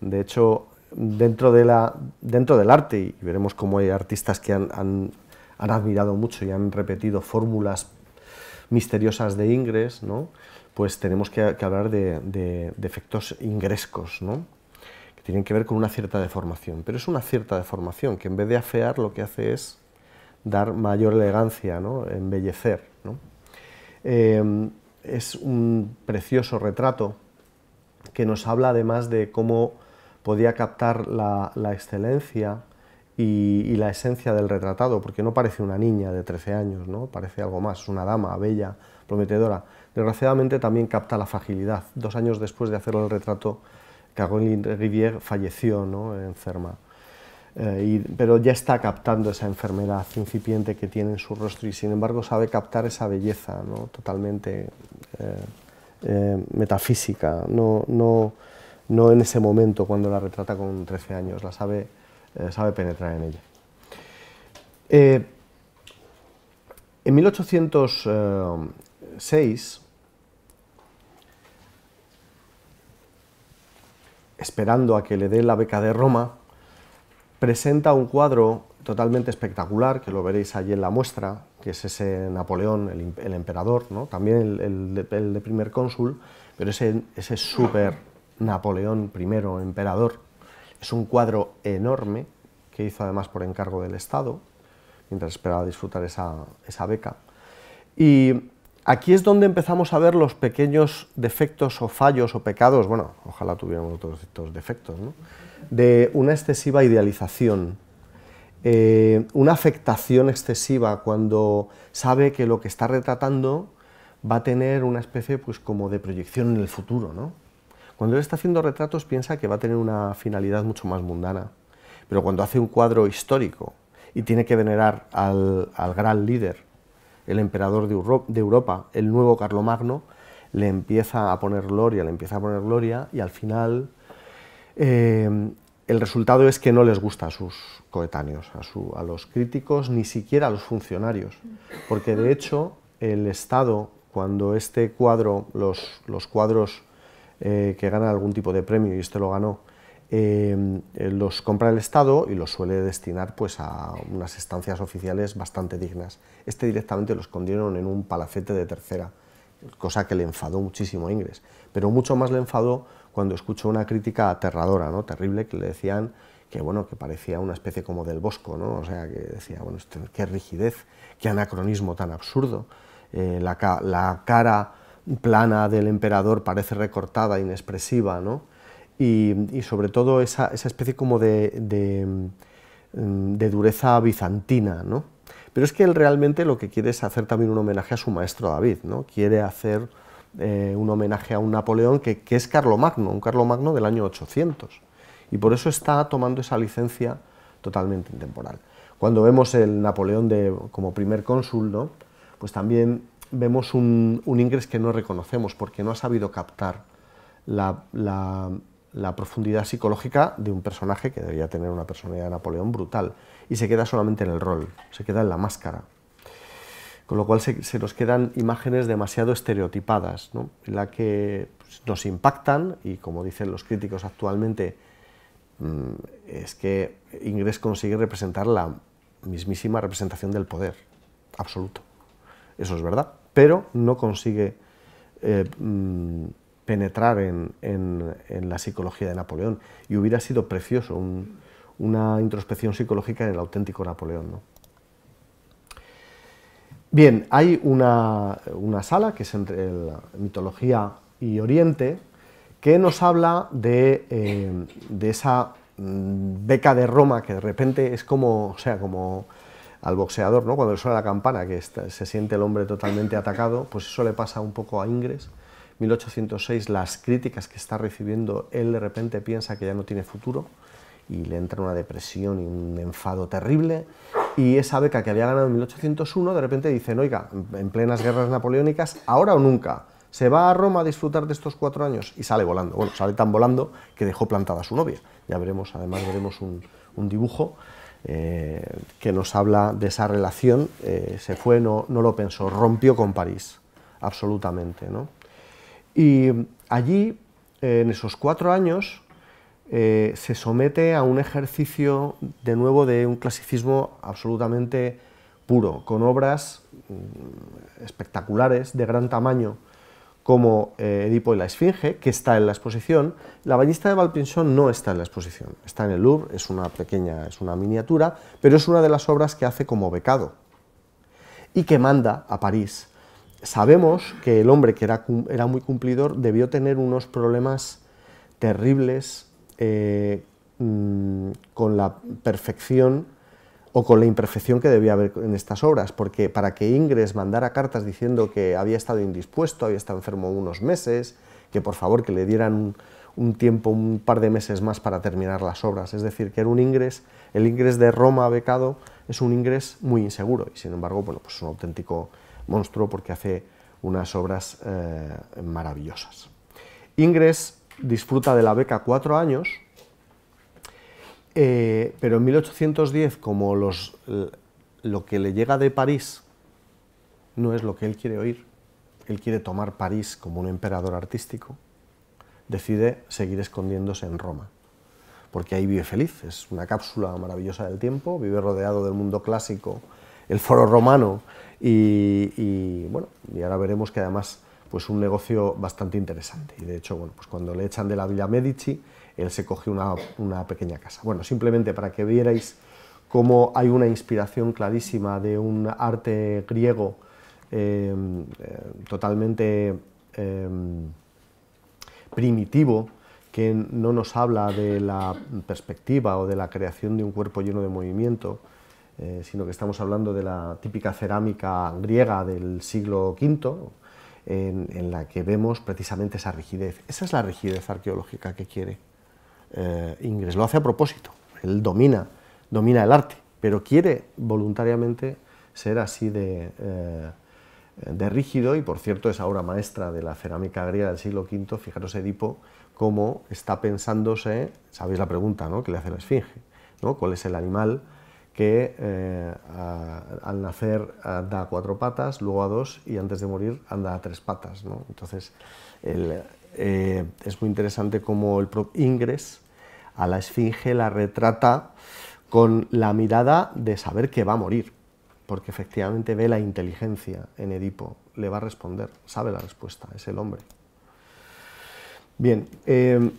De hecho, dentro, de la, dentro del arte, y veremos cómo hay artistas que han, han admirado mucho y han repetido fórmulas misteriosas de Ingres, ¿no? pues tenemos que, hablar de, de, efectos ingrescos, ¿no? que tienen que ver con una cierta deformación. Pero es una cierta deformación que en vez de afear lo que hace es dar mayor elegancia, ¿no? embellecer. ¿no? Eh, es un precioso retrato que nos habla además de cómo podía captar la excelencia y, y, la esencia del retratado, porque no parece una niña de 13 años, ¿no? parece algo más, es una dama bella, prometedora. Desgraciadamente también capta la fragilidad. Dos años después de hacer el retrato, Caroline Rivière falleció ¿no? enferma. Eh, pero ya está captando esa enfermedad incipiente que tiene en su rostro y sin embargo sabe captar esa belleza ¿no? totalmente eh, eh, metafísica, no, no, no, en ese momento cuando la retrata con 13 años, la sabe, sabe penetrar en ella. en 1800 esperando a que le dé la beca de Roma, presenta un cuadro totalmente espectacular, que lo veréis allí en la muestra, que es ese Napoleón, el, emperador, ¿no? también el, de, primer cónsul, pero ese, ese Napoleón primero emperador, es un cuadro enorme, que hizo además por encargo del Estado, mientras esperaba disfrutar esa, beca. Y aquí es donde empezamos a ver los pequeños defectos o fallos o pecados, bueno, ojalá tuviéramos todos estos defectos, ¿no? de una excesiva idealización, eh, una afectación excesiva cuando sabe que lo que está retratando va a tener una especie pues, como de proyección en el futuro. ¿no? Cuando él está haciendo retratos piensa que va a tener una finalidad mucho más mundana, pero cuando hace un cuadro histórico y tiene que venerar al, gran líder, el emperador de, Europa, el nuevo Carlomagno, le empieza a poner gloria, le empieza a poner gloria y al final eh, el resultado es que no les gusta a sus coetáneos, a, los críticos, ni siquiera a los funcionarios, porque de hecho el Estado, cuando este cuadro, los, cuadros eh, que ganan algún tipo de premio, y este lo ganó, eh, los compra el Estado y los suele destinar pues, a unas estancias oficiales bastante dignas. Este directamente lo escondieron en un palacete de tercera, cosa que le enfadó muchísimo a Ingres, pero mucho más le enfadó cuando escuchó una crítica aterradora, ¿no? terrible, que le decían que, bueno, que parecía una especie como del bosco, ¿no? o sea, que decía, bueno, qué rigidez, qué anacronismo tan absurdo, eh, la, cara plana del emperador parece recortada, inexpresiva, ¿no? y, sobre todo esa, especie como de, de, dureza bizantina, ¿no? Pero es que él realmente lo que quiere es hacer también un homenaje a su maestro David, ¿no? Quiere hacer eh, un homenaje a un Napoleón que, que es Carlomagno, un Carlomagno del año 800. Y por eso está tomando esa licencia totalmente intemporal. Cuando vemos el Napoleón de, como primer cónsul, ¿no? pues también vemos un, un, Ingres que no reconocemos porque no ha sabido captar la, la, profundidad psicológica de un personaje que debería tener una personalidad de Napoleón brutal. Y se queda solamente en el rol, se queda en la máscara. Con lo cual se, nos quedan imágenes demasiado estereotipadas, en la que pues, nos impactan y como dicen los críticos actualmente, mm, es que Ingres consigue representar la mismísima representación del poder absoluto. Eso es verdad, pero no consigue eh, mm, penetrar en, la psicología de Napoleón y hubiera sido precioso una introspección psicológica en el auténtico Napoleón. ¿no? Bien, hay una, sala que es entre la mitología y Oriente que nos habla de, eh, esa mm, beca de Roma que de repente es como, o sea, como al boxeador, ¿no? cuando le suena la campana, que se siente el hombre totalmente atacado, pues eso le pasa un poco a Ingres. 1806, las críticas que está recibiendo, él de repente piensa que ya no tiene futuro y le entra una depresión y un enfado terrible y esa beca que había ganado en 1801, de repente dicen, oiga, en plenas guerras napoleónicas, ahora o nunca, se va a Roma a disfrutar de estos cuatro años y sale volando. Bueno, sale tan volando que dejó plantada a su novia. Ya veremos, además veremos un, dibujo que nos habla de esa relación. Eh, se fue, no, no, lo pensó, rompió con París, absolutamente. ¿no? Y allí, en esos cuatro años, eh, se somete a un ejercicio de nuevo de un clasicismo absolutamente puro, con obras mm, espectaculares de gran tamaño como eh, Edipo y la Esfinge, que está en la exposición. La bañista de Valpinson no está en la exposición, está en el Louvre, es una pequeña, es una miniatura, pero es una de las obras que hace como becado y que manda a París. Sabemos que el hombre que era, era muy cumplidor debió tener unos problemas terribles eh, mm, con la perfección o con la imperfección que debía haber en estas obras, porque para que Ingres mandara cartas diciendo que había estado indispuesto, había estado enfermo unos meses, que por favor que le dieran un, tiempo, un par de meses más para terminar las obras, es decir, que era un Ingres, el Ingres de Roma becado es un Ingres muy inseguro y sin embargo, bueno, pues es un auténtico monstruo porque hace unas obras eh, maravillosas. Ingres disfruta de la beca cuatro años, eh, pero en 1810, como los, lo que le llega de París no es lo que él quiere oír, él quiere tomar París como un emperador artístico, decide seguir escondiéndose en Roma, porque ahí vive feliz, es una cápsula maravillosa del tiempo, vive rodeado del mundo clásico, el foro romano, y, bueno, y ahora veremos que además pues un negocio bastante interesante. Y de hecho, bueno, pues cuando le echan de la Villa Medici, él se coge una, una pequeña casa. Bueno, simplemente para que vierais cómo hay una inspiración clarísima de un arte griego eh, eh, totalmente eh, primitivo, que no nos habla de la perspectiva o de la creación de un cuerpo lleno de movimiento, sino que estamos hablando de la típica cerámica griega del siglo V, en, la que vemos precisamente esa rigidez. Esa es la rigidez arqueológica que quiere Ingres. Lo hace a propósito. Él domina, domina el arte, pero quiere voluntariamente ser así de, de rígido, y por cierto es ahora maestra de la cerámica griega del siglo V, fijaros Edipo, cómo está pensándose, sabéis la pregunta ¿no? que le hace la esfinge, ¿no? cuál es el animal que eh, al nacer anda a cuatro patas, luego a dos y antes de morir anda a tres patas. Entonces eh, es muy interesante cómo el Ingres a la esfinge la retrata con la mirada de saber que va a morir porque efectivamente ve la inteligencia en Edipo, le va a responder, sabe la respuesta, es el hombre. Bien, eh,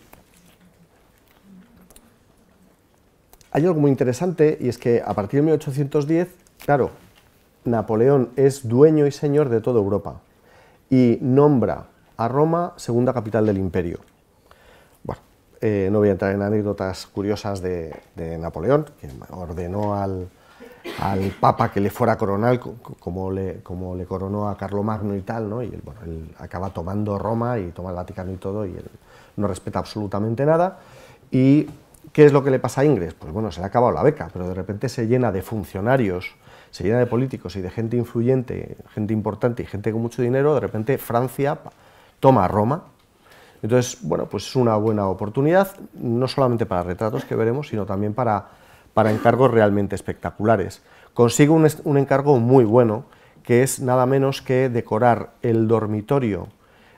hay algo muy interesante y es que a partir de 1810, claro, Napoleón es dueño y señor de toda Europa y nombra a Roma segunda capital del imperio. Eh, no voy a entrar en anécdotas curiosas de Napoleón, que ordenó al, Papa que le fuera coronal, como le, como le coronó a Carlomagno y tal, ¿no? y él, bueno, él acaba tomando Roma y toma el Vaticano y todo, y él no respeta absolutamente nada. ¿Y qué es lo que le pasa a Ingres? Pues bueno, se le ha acabado la beca, pero de repente se llena de funcionarios, se llena de políticos y de gente influyente, gente importante y gente con mucho dinero, de repente Francia toma Roma. Entonces, bueno, pues es una buena oportunidad, no solamente para retratos que veremos, sino también para para encargos realmente espectaculares. Consigue un, encargo muy bueno, que es nada menos que decorar el dormitorio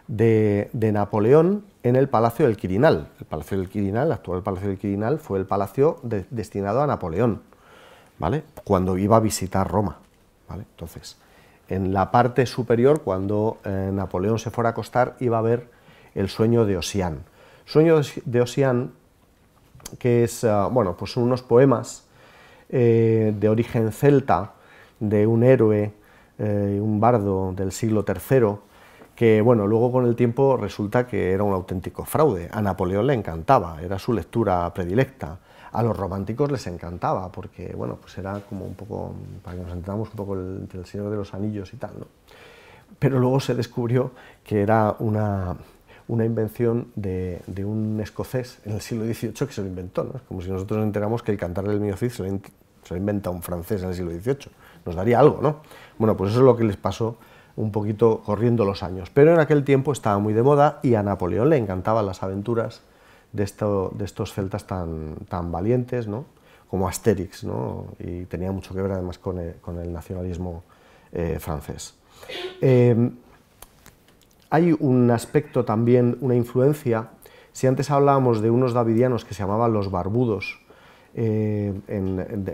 de, Napoleón en el Palacio del Quirinal. El Palacio del Quirinal, el actual Palacio del Quirinal, fue el palacio destinado a Napoleón, ¿vale? cuando iba a visitar Roma. ¿vale? Entonces, en la parte superior, cuando eh, Napoleón se fuera a acostar, iba a ver el sueño de Osián. Sueño de Osián que es, ah, bueno, pues unos poemas eh, de origen celta, de un héroe, eh, un bardo del siglo III, que bueno, luego con el tiempo resulta que era un auténtico fraude. A Napoleón le encantaba, era su lectura predilecta. A los románticos les encantaba, porque bueno, pues era como un poco, para que nos entendamos un poco el, el Señor de los Anillos y tal, ¿no? Pero luego se descubrió que era una, una invención de, un escocés en el siglo XVIII que se lo inventó. ¿no? Es como si nosotros nos enteramos que el cantar del mío Cid se lo, inventa un francés en el siglo XVIII. Nos daría algo, ¿no? Bueno, pues eso es lo que les pasó un poquito corriendo los años. Pero en aquel tiempo estaba muy de moda y a Napoleón le encantaban las aventuras de, esto, de estos celtas tan, tan valientes, ¿no? como Asterix, ¿no? y tenía mucho que ver además con el, nacionalismo eh, francés. Eh, hay un aspecto también, una influencia. Si antes hablábamos de unos davidianos que se llamaban los barbudos, eh,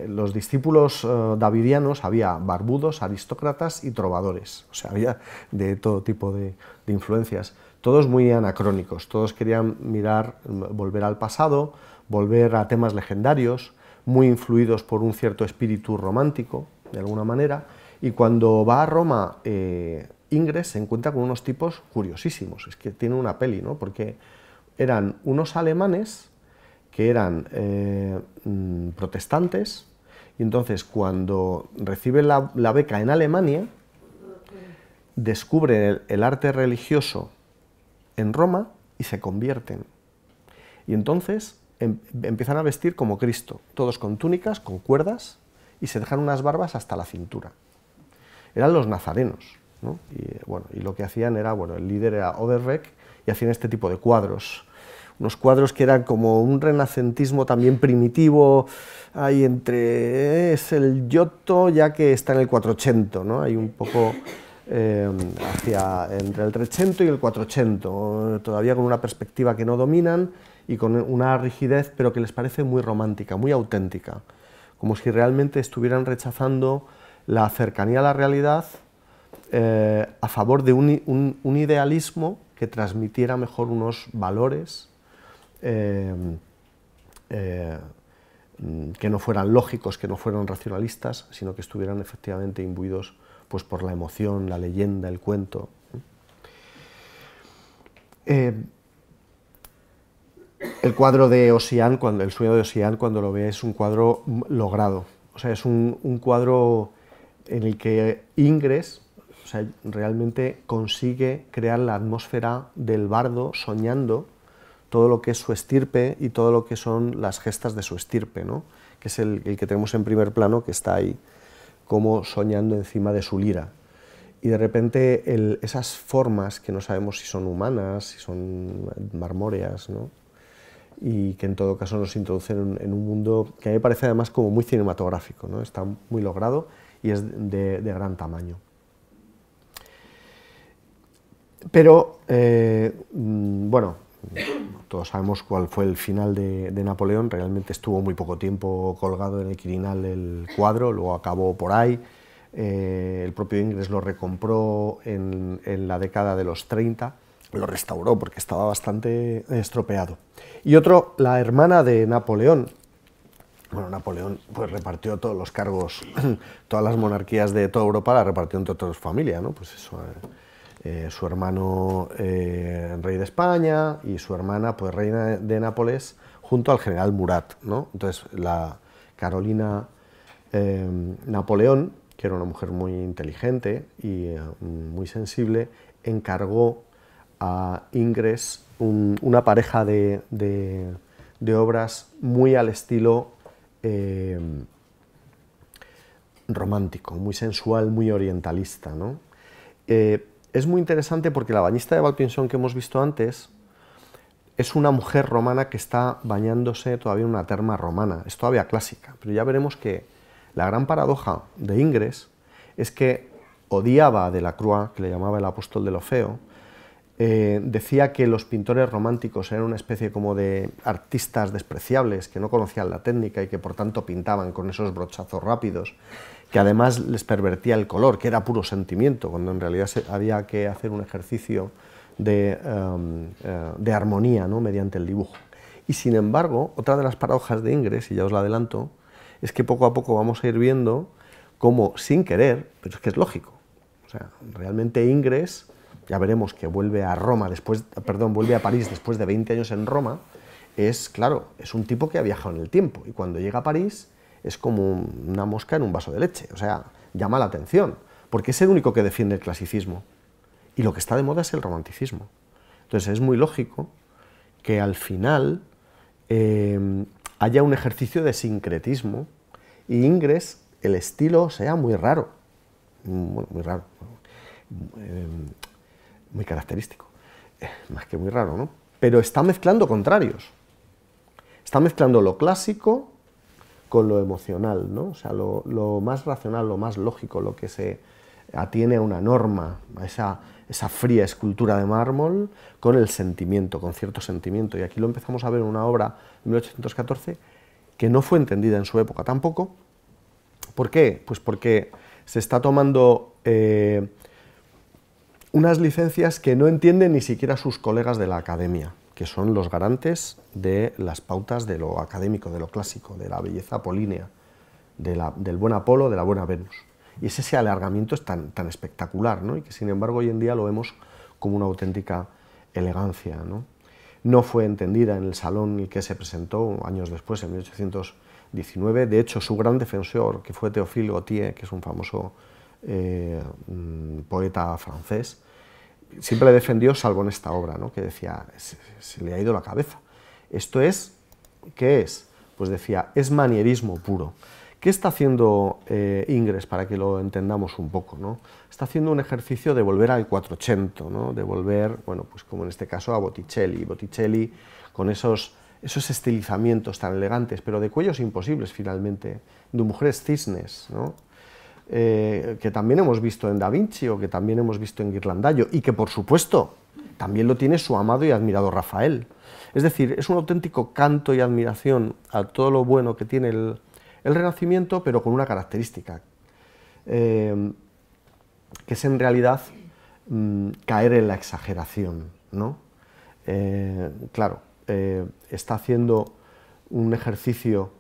los discípulos eh, davidianos había barbudos, aristócratas y trovadores, o sea, había de todo tipo de, influencias, todos muy anacrónicos, todos querían mirar, volver al pasado, volver a temas legendarios, muy influidos por un cierto espíritu romántico, de alguna manera, y cuando va a Roma eh, Ingres se encuentra con unos tipos curiosísimos, es que tiene una peli, ¿no? Porque eran unos alemanes que eran eh, mm, protestantes, y entonces cuando reciben la, beca en Alemania, descubren el, arte religioso en Roma y se convierten. Y entonces em, empiezan a vestir como Cristo, todos con túnicas, con cuerdas, y se dejan unas barbas hasta la cintura. Eran los nazarenos. Y, bueno, y lo que hacían era, bueno, el líder era Oderbeck y hacían este tipo de cuadros. Unos cuadros que eran como un renacentismo también primitivo, hay entre, es el Giotto ya que está en el 480, ¿no? Hay un poco eh, hacia entre el 300 y el 400, todavía con una perspectiva que no dominan y con una rigidez, pero que les parece muy romántica, muy auténtica, como si realmente estuvieran rechazando la cercanía a la realidad eh, a favor de un, idealismo que transmitiera mejor unos valores eh, que no fueran lógicos, que no fueran racionalistas, sino que estuvieran efectivamente imbuidos pues por la emoción, la leyenda, el cuento. Eh, el cuadro de Osian, cuando, el sueño de Osian, cuando lo ve, es un cuadro logrado. O sea, es un, cuadro en el que Ingres realmente consigue crear la atmósfera del bardo soñando todo lo que es su estirpe y todo lo que son las gestas de su estirpe, ¿no? que es el, el que tenemos en primer plano, que está ahí como soñando encima de su lira. Y de repente esas formas que no sabemos si son humanas, si son marmóreas, ¿no? y que en todo caso nos introducen en, un mundo que a mí me parece además como muy cinematográfico, ¿no? está muy logrado y es de, gran tamaño. Pero, eh, mm, bueno, todos sabemos cuál fue el final de, Napoleón, realmente estuvo muy poco tiempo colgado en el Quirinal el cuadro, luego acabó por ahí, eh, el propio Ingres lo recompró en, la década de los 30, lo restauró porque estaba bastante estropeado. Y otro, la hermana de Napoleón, bueno, Napoleón pues repartió todos los cargos, todas las monarquías de toda Europa la repartió entre toda su familia, ¿no? Pues eso, eh, eh, su hermano eh, rey de España y su hermana pues reina de Nápoles junto al general Murat. ¿no? Entonces la Carolina eh, Napoleón, que era una mujer muy inteligente y muy sensible, encargó a Ingres una pareja de, obras muy al estilo romántico, muy sensual, muy orientalista. ¿no? Es muy interesante porque la bañista de Valpinson que hemos visto antes es una mujer romana que está bañándose todavía en una terma romana, es todavía clásica, pero ya veremos que la gran paradoja de Ingres es que odiaba a Delacroix, que le llamaba el apóstol de lo feo, eh, decía que los pintores románticos eran una especie como de artistas despreciables, que no conocían la técnica y que por tanto pintaban con esos brochazos rápidos que además les pervertía el color, que era puro sentimiento, cuando en realidad había que hacer un ejercicio de, em, eh, armonía ¿no? mediante el dibujo. Y sin embargo, otra de las paradojas de Ingres, y ya os la adelanto, es que poco a poco vamos a ir viendo cómo, sin querer, pero es que es lógico, o sea, realmente Ingres, ya veremos que vuelve a Roma después, perdón, vuelve a París después de 20 años en Roma, es, claro, es un tipo que ha viajado en el tiempo, y cuando llega a París es como una mosca en un vaso de leche, o sea, llama la atención, porque es el único que defiende el clasicismo. Y lo que está de moda es el romanticismo. Entonces es muy lógico que al final eh, haya un ejercicio de sincretismo y Ingres, el estilo sea muy raro, muy, raro, eh, muy característico, más que muy raro, ¿no? Pero está mezclando contrarios. Está mezclando lo clásico con lo emocional, ¿no? o sea, lo, más racional, lo más lógico, lo que se atiene a una norma, a esa, esa fría escultura de mármol, con el sentimiento, con cierto sentimiento. Y aquí lo empezamos a ver en una obra de 1814 que no fue entendida en su época tampoco. ¿Por qué? Pues porque se está tomando eh, unas licencias que no entienden ni siquiera sus colegas de la academia que son los garantes de las pautas de lo académico, de lo clásico, de la belleza apolínea, del buen Apolo, de la buena Venus. Y ese, alargamiento es tan, tan espectacular, ¿no? y que sin embargo hoy en día lo vemos como una auténtica elegancia. ¿no? no fue entendida en el salón el que se presentó años después, en 1819. De hecho, su gran defensor, que fue Théophile Gautier, que es un famoso eh, mm, poeta francés, siempre defendió, salvo en esta obra, ¿no? que decía, se, le ha ido la cabeza. Esto es, ¿qué es? Pues decía, es manierismo puro. ¿Qué está haciendo eh, Ingres para que lo entendamos un poco? ¿no? Está haciendo un ejercicio de volver al 480, ¿no? de volver, bueno, pues como en este caso a Botticelli. Botticelli con esos, esos estilizamientos tan elegantes, pero de cuellos imposibles finalmente, de mujeres cisnes, ¿no? Eh, que también hemos visto en Da Vinci o que también hemos visto en Ghirlandaio y que por supuesto también lo tiene su amado y admirado Rafael. Es decir, es un auténtico canto y admiración a todo lo bueno que tiene el, Renacimiento, pero con una característica, eh, que es en realidad mm, caer en la exageración. ¿no? Eh, claro, está haciendo un ejercicio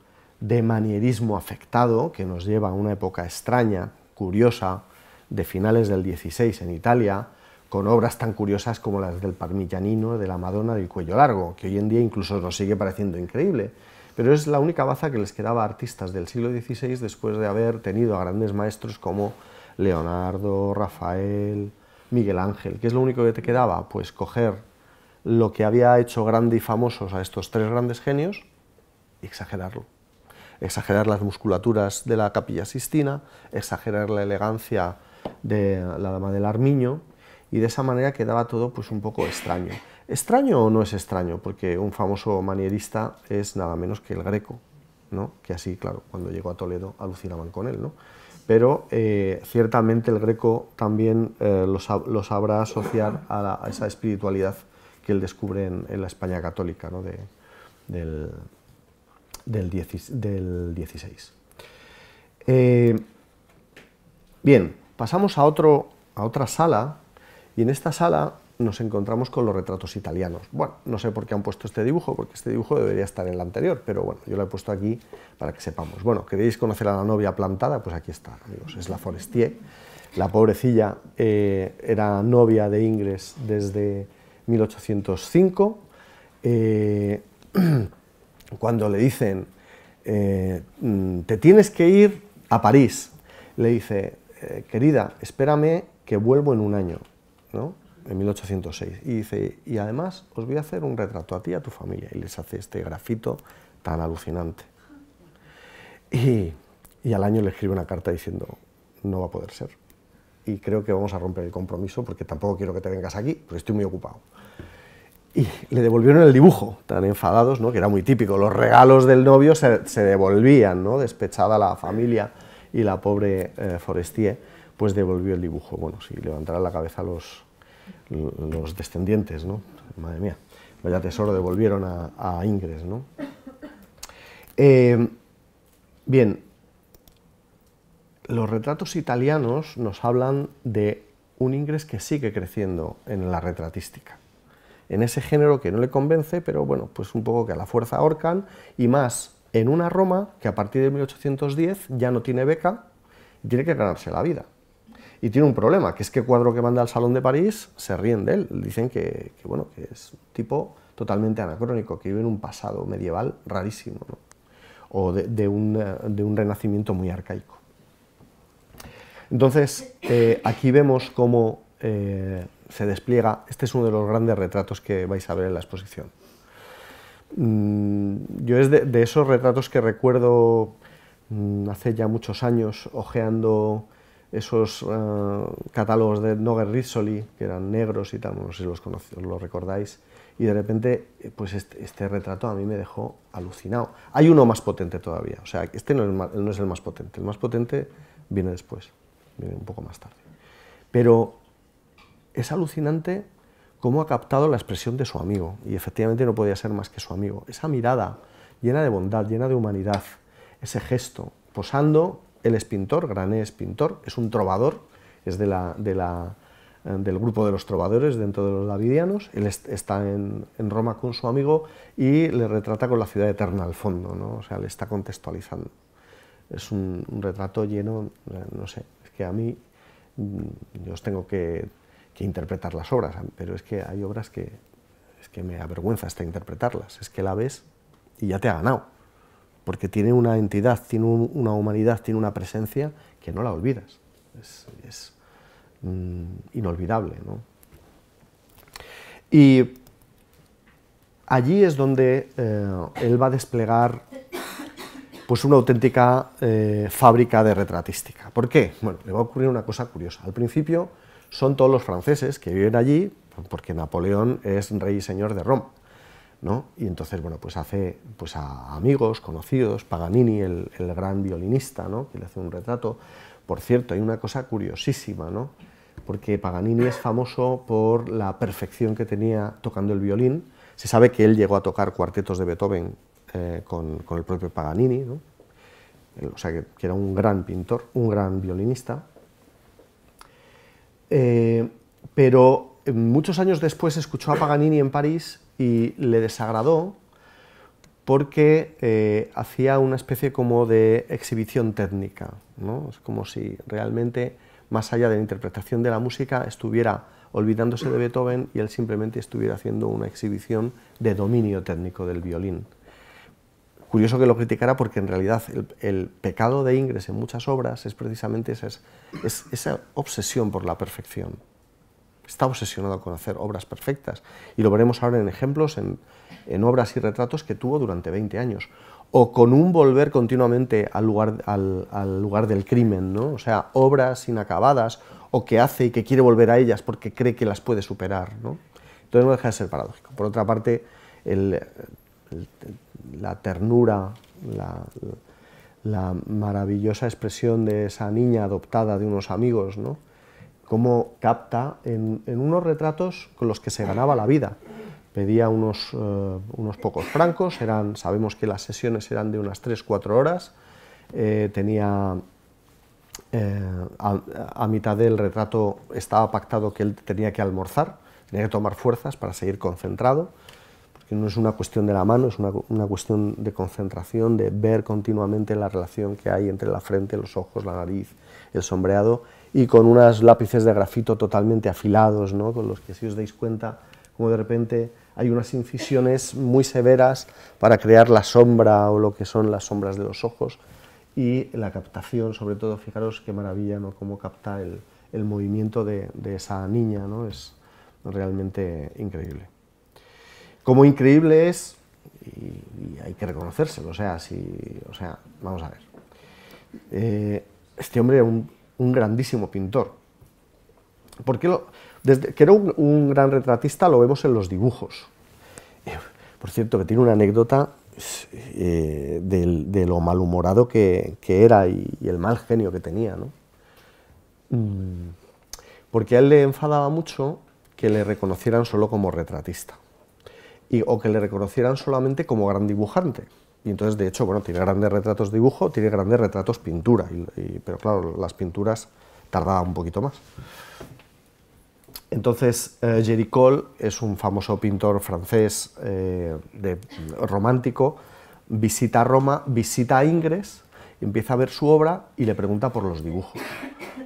de manierismo afectado que nos lleva a una época extraña, curiosa, de finales del XVI en Italia, con obras tan curiosas como las del Parmigianino, de la Madonna del cuello largo, que hoy en día incluso nos sigue pareciendo increíble. Pero es la única baza que les quedaba a artistas del siglo XVI después de haber tenido a grandes maestros como Leonardo, Rafael, Miguel Ángel. ¿Qué es lo único que te quedaba? Pues coger lo que había hecho grande y famosos a estos tres grandes genios y exagerarlo exagerar las musculaturas de la capilla Sistina, exagerar la elegancia de la dama del Armiño, y de esa manera quedaba todo pues un poco extraño. ¿Extraño o no es extraño? Porque un famoso manierista es nada menos que el Greco, ¿no? que así, claro, cuando llegó a Toledo alucinaban con él. ¿no? Pero eh, ciertamente el Greco también eh, lo, sabrá asociar a, esa espiritualidad que él descubre en, la España católica ¿no? del, del, 16. Eh, bien, pasamos a, otro, a otra sala y en esta sala nos encontramos con los retratos italianos. Bueno, no sé por qué han puesto este dibujo, porque este dibujo debería estar en el anterior, pero bueno, yo lo he puesto aquí para que sepamos. Bueno, ¿queréis conocer a la novia plantada? Pues aquí está, amigos, es la Forestier. La pobrecilla eh, era novia de Ingres desde 1805. Eh, cuando le dicen, eh, mm, te tienes que ir a París, le dice, eh, querida, espérame que vuelvo en un año, ¿no? en 1806. Y dice, y además os voy a hacer un retrato a ti y a tu familia. Y les hace este grafito tan alucinante. Y, y al año le escribe una carta diciendo, no va a poder ser. Y creo que vamos a romper el compromiso porque tampoco quiero que te vengas aquí, porque estoy muy ocupado y le devolvieron el dibujo, tan enfadados, ¿no? que era muy típico, los regalos del novio se, devolvían, ¿no? despechada la familia y la pobre eh, Forestier, pues devolvió el dibujo. Bueno, si levantaran la cabeza los, los descendientes, ¿no? madre mía, vaya tesoro devolvieron a, Ingres. ¿no? Eh, bien, los retratos italianos nos hablan de un Ingres que sigue creciendo en la retratística en ese género que no le convence, pero bueno, pues un poco que a la fuerza ahorcan, y más en una Roma que a partir de 1810 ya no tiene beca y tiene que ganarse la vida. Y tiene un problema, que es que cuadro que manda al Salón de París se ríen de él, dicen que, bueno, que es un tipo totalmente anacrónico, que vive en un pasado medieval rarísimo, o de, un, renacimiento muy arcaico. Entonces, eh, aquí vemos cómo eh, se despliega, este es uno de los grandes retratos que vais a ver en la exposición. Mm, yo es de, esos retratos que recuerdo mm, hace ya muchos años, hojeando esos eh, catálogos de Noguer Rizzoli, que eran negros y tal, no sé si los, recordáis, y de repente, pues este, este, retrato a mí me dejó alucinado. Hay uno más potente todavía, o sea, este no es, no es el más potente, el más potente viene después, viene un poco más tarde. Pero es alucinante cómo ha captado la expresión de su amigo, y efectivamente no podía ser más que su amigo. Esa mirada llena de bondad, llena de humanidad, ese gesto, posando, él es pintor, Grané es pintor, es un trovador, es de la, eh, del grupo de los trovadores dentro de los davidianos, él está en, Roma con su amigo y le retrata con la ciudad eterna al fondo, o sea, le está contextualizando. Es un, un retrato lleno, no sé, es que a mí, mm, yo os tengo que que interpretar las obras, pero es que hay obras que, es que me avergüenza hasta interpretarlas, es que la ves y ya te ha ganado, porque tiene una entidad, tiene una humanidad, tiene una presencia que no la olvidas, es, mm, inolvidable. ¿no? Y allí es donde eh, él va a desplegar pues una auténtica eh, fábrica de retratística. ¿Por qué? Bueno, le va a ocurrir una cosa curiosa. Al principio son todos los franceses que viven allí, porque Napoleón es rey y señor de Roma. ¿no? Y entonces, bueno, pues hace pues a amigos, conocidos, Paganini, el, gran violinista, ¿no? que le hace un retrato, Por cierto, hay una cosa curiosísima, ¿no? porque Paganini es famoso por la perfección que tenía tocando el violín. Se sabe que él llegó a tocar cuartetos de Beethoven eh, con, el propio Paganini, ¿no? o sea que, era un gran pintor, un gran violinista. Eh, pero muchos años después escuchó a Paganini en París y le desagradó porque eh, hacía una especie como de exhibición técnica, ¿no? es como si realmente más allá de la interpretación de la música, estuviera olvidándose de Beethoven y él simplemente estuviera haciendo una exhibición de dominio técnico del violín. Curioso que lo criticara porque en realidad el, pecado de Ingres en muchas obras es precisamente esa, obsesión por la perfección. Está obsesionado con hacer obras perfectas y lo veremos ahora en ejemplos, en, obras y retratos que tuvo durante 20 años o con un volver continuamente al lugar, al, lugar del crimen, ¿no? o sea, obras inacabadas o que hace y que quiere volver a ellas porque cree que las puede superar. ¿no? Entonces no deja de ser paradójico. Por otra parte, la ternura, la, maravillosa expresión de esa niña adoptada de unos amigos, ¿no? cómo capta en unos retratos con los que se ganaba la vida pedía unos, eh, unos pocos francos, eran, sabemos que las sesiones eran de unas 3-4 horas, eh, tenía, eh, a, mitad del retrato estaba pactado que él tenía que almorzar, tenía que tomar fuerzas para seguir concentrado, no es una cuestión de la mano, es una, una cuestión de concentración, de ver continuamente la relación que hay entre la frente, los ojos, la nariz, el sombreado, y con unos lápices de grafito totalmente afilados, ¿no? con los que si os dais cuenta, como de repente hay unas incisiones muy severas para crear la sombra o lo que son las sombras de los ojos y la captación, sobre todo, fijaros qué maravilla, ¿no? cómo capta el, movimiento de, esa niña, ¿no? es realmente increíble. Como increíble es, y, hay que reconocérselo, o sea, si, o sea vamos a ver, eh, este hombre era un, grandísimo pintor. ¿Por qué lo, desde que era un, gran retratista lo vemos en los dibujos. Eh, por cierto, que tiene una anécdota eh, de, lo malhumorado que, era y, el mal genio que tenía. ¿no? Mm, porque a él le enfadaba mucho que le reconocieran solo como retratista y, o que le reconocieran solamente como gran dibujante. Y entonces, de hecho, bueno, tiene grandes retratos de dibujo, tiene grandes retratos pintura, pero claro, las pinturas tardaban un poquito más. Entonces, eh, Cole es un famoso pintor francés eh, romántico, visita Roma, visita a Ingres, empieza a ver su obra y le pregunta por los dibujos.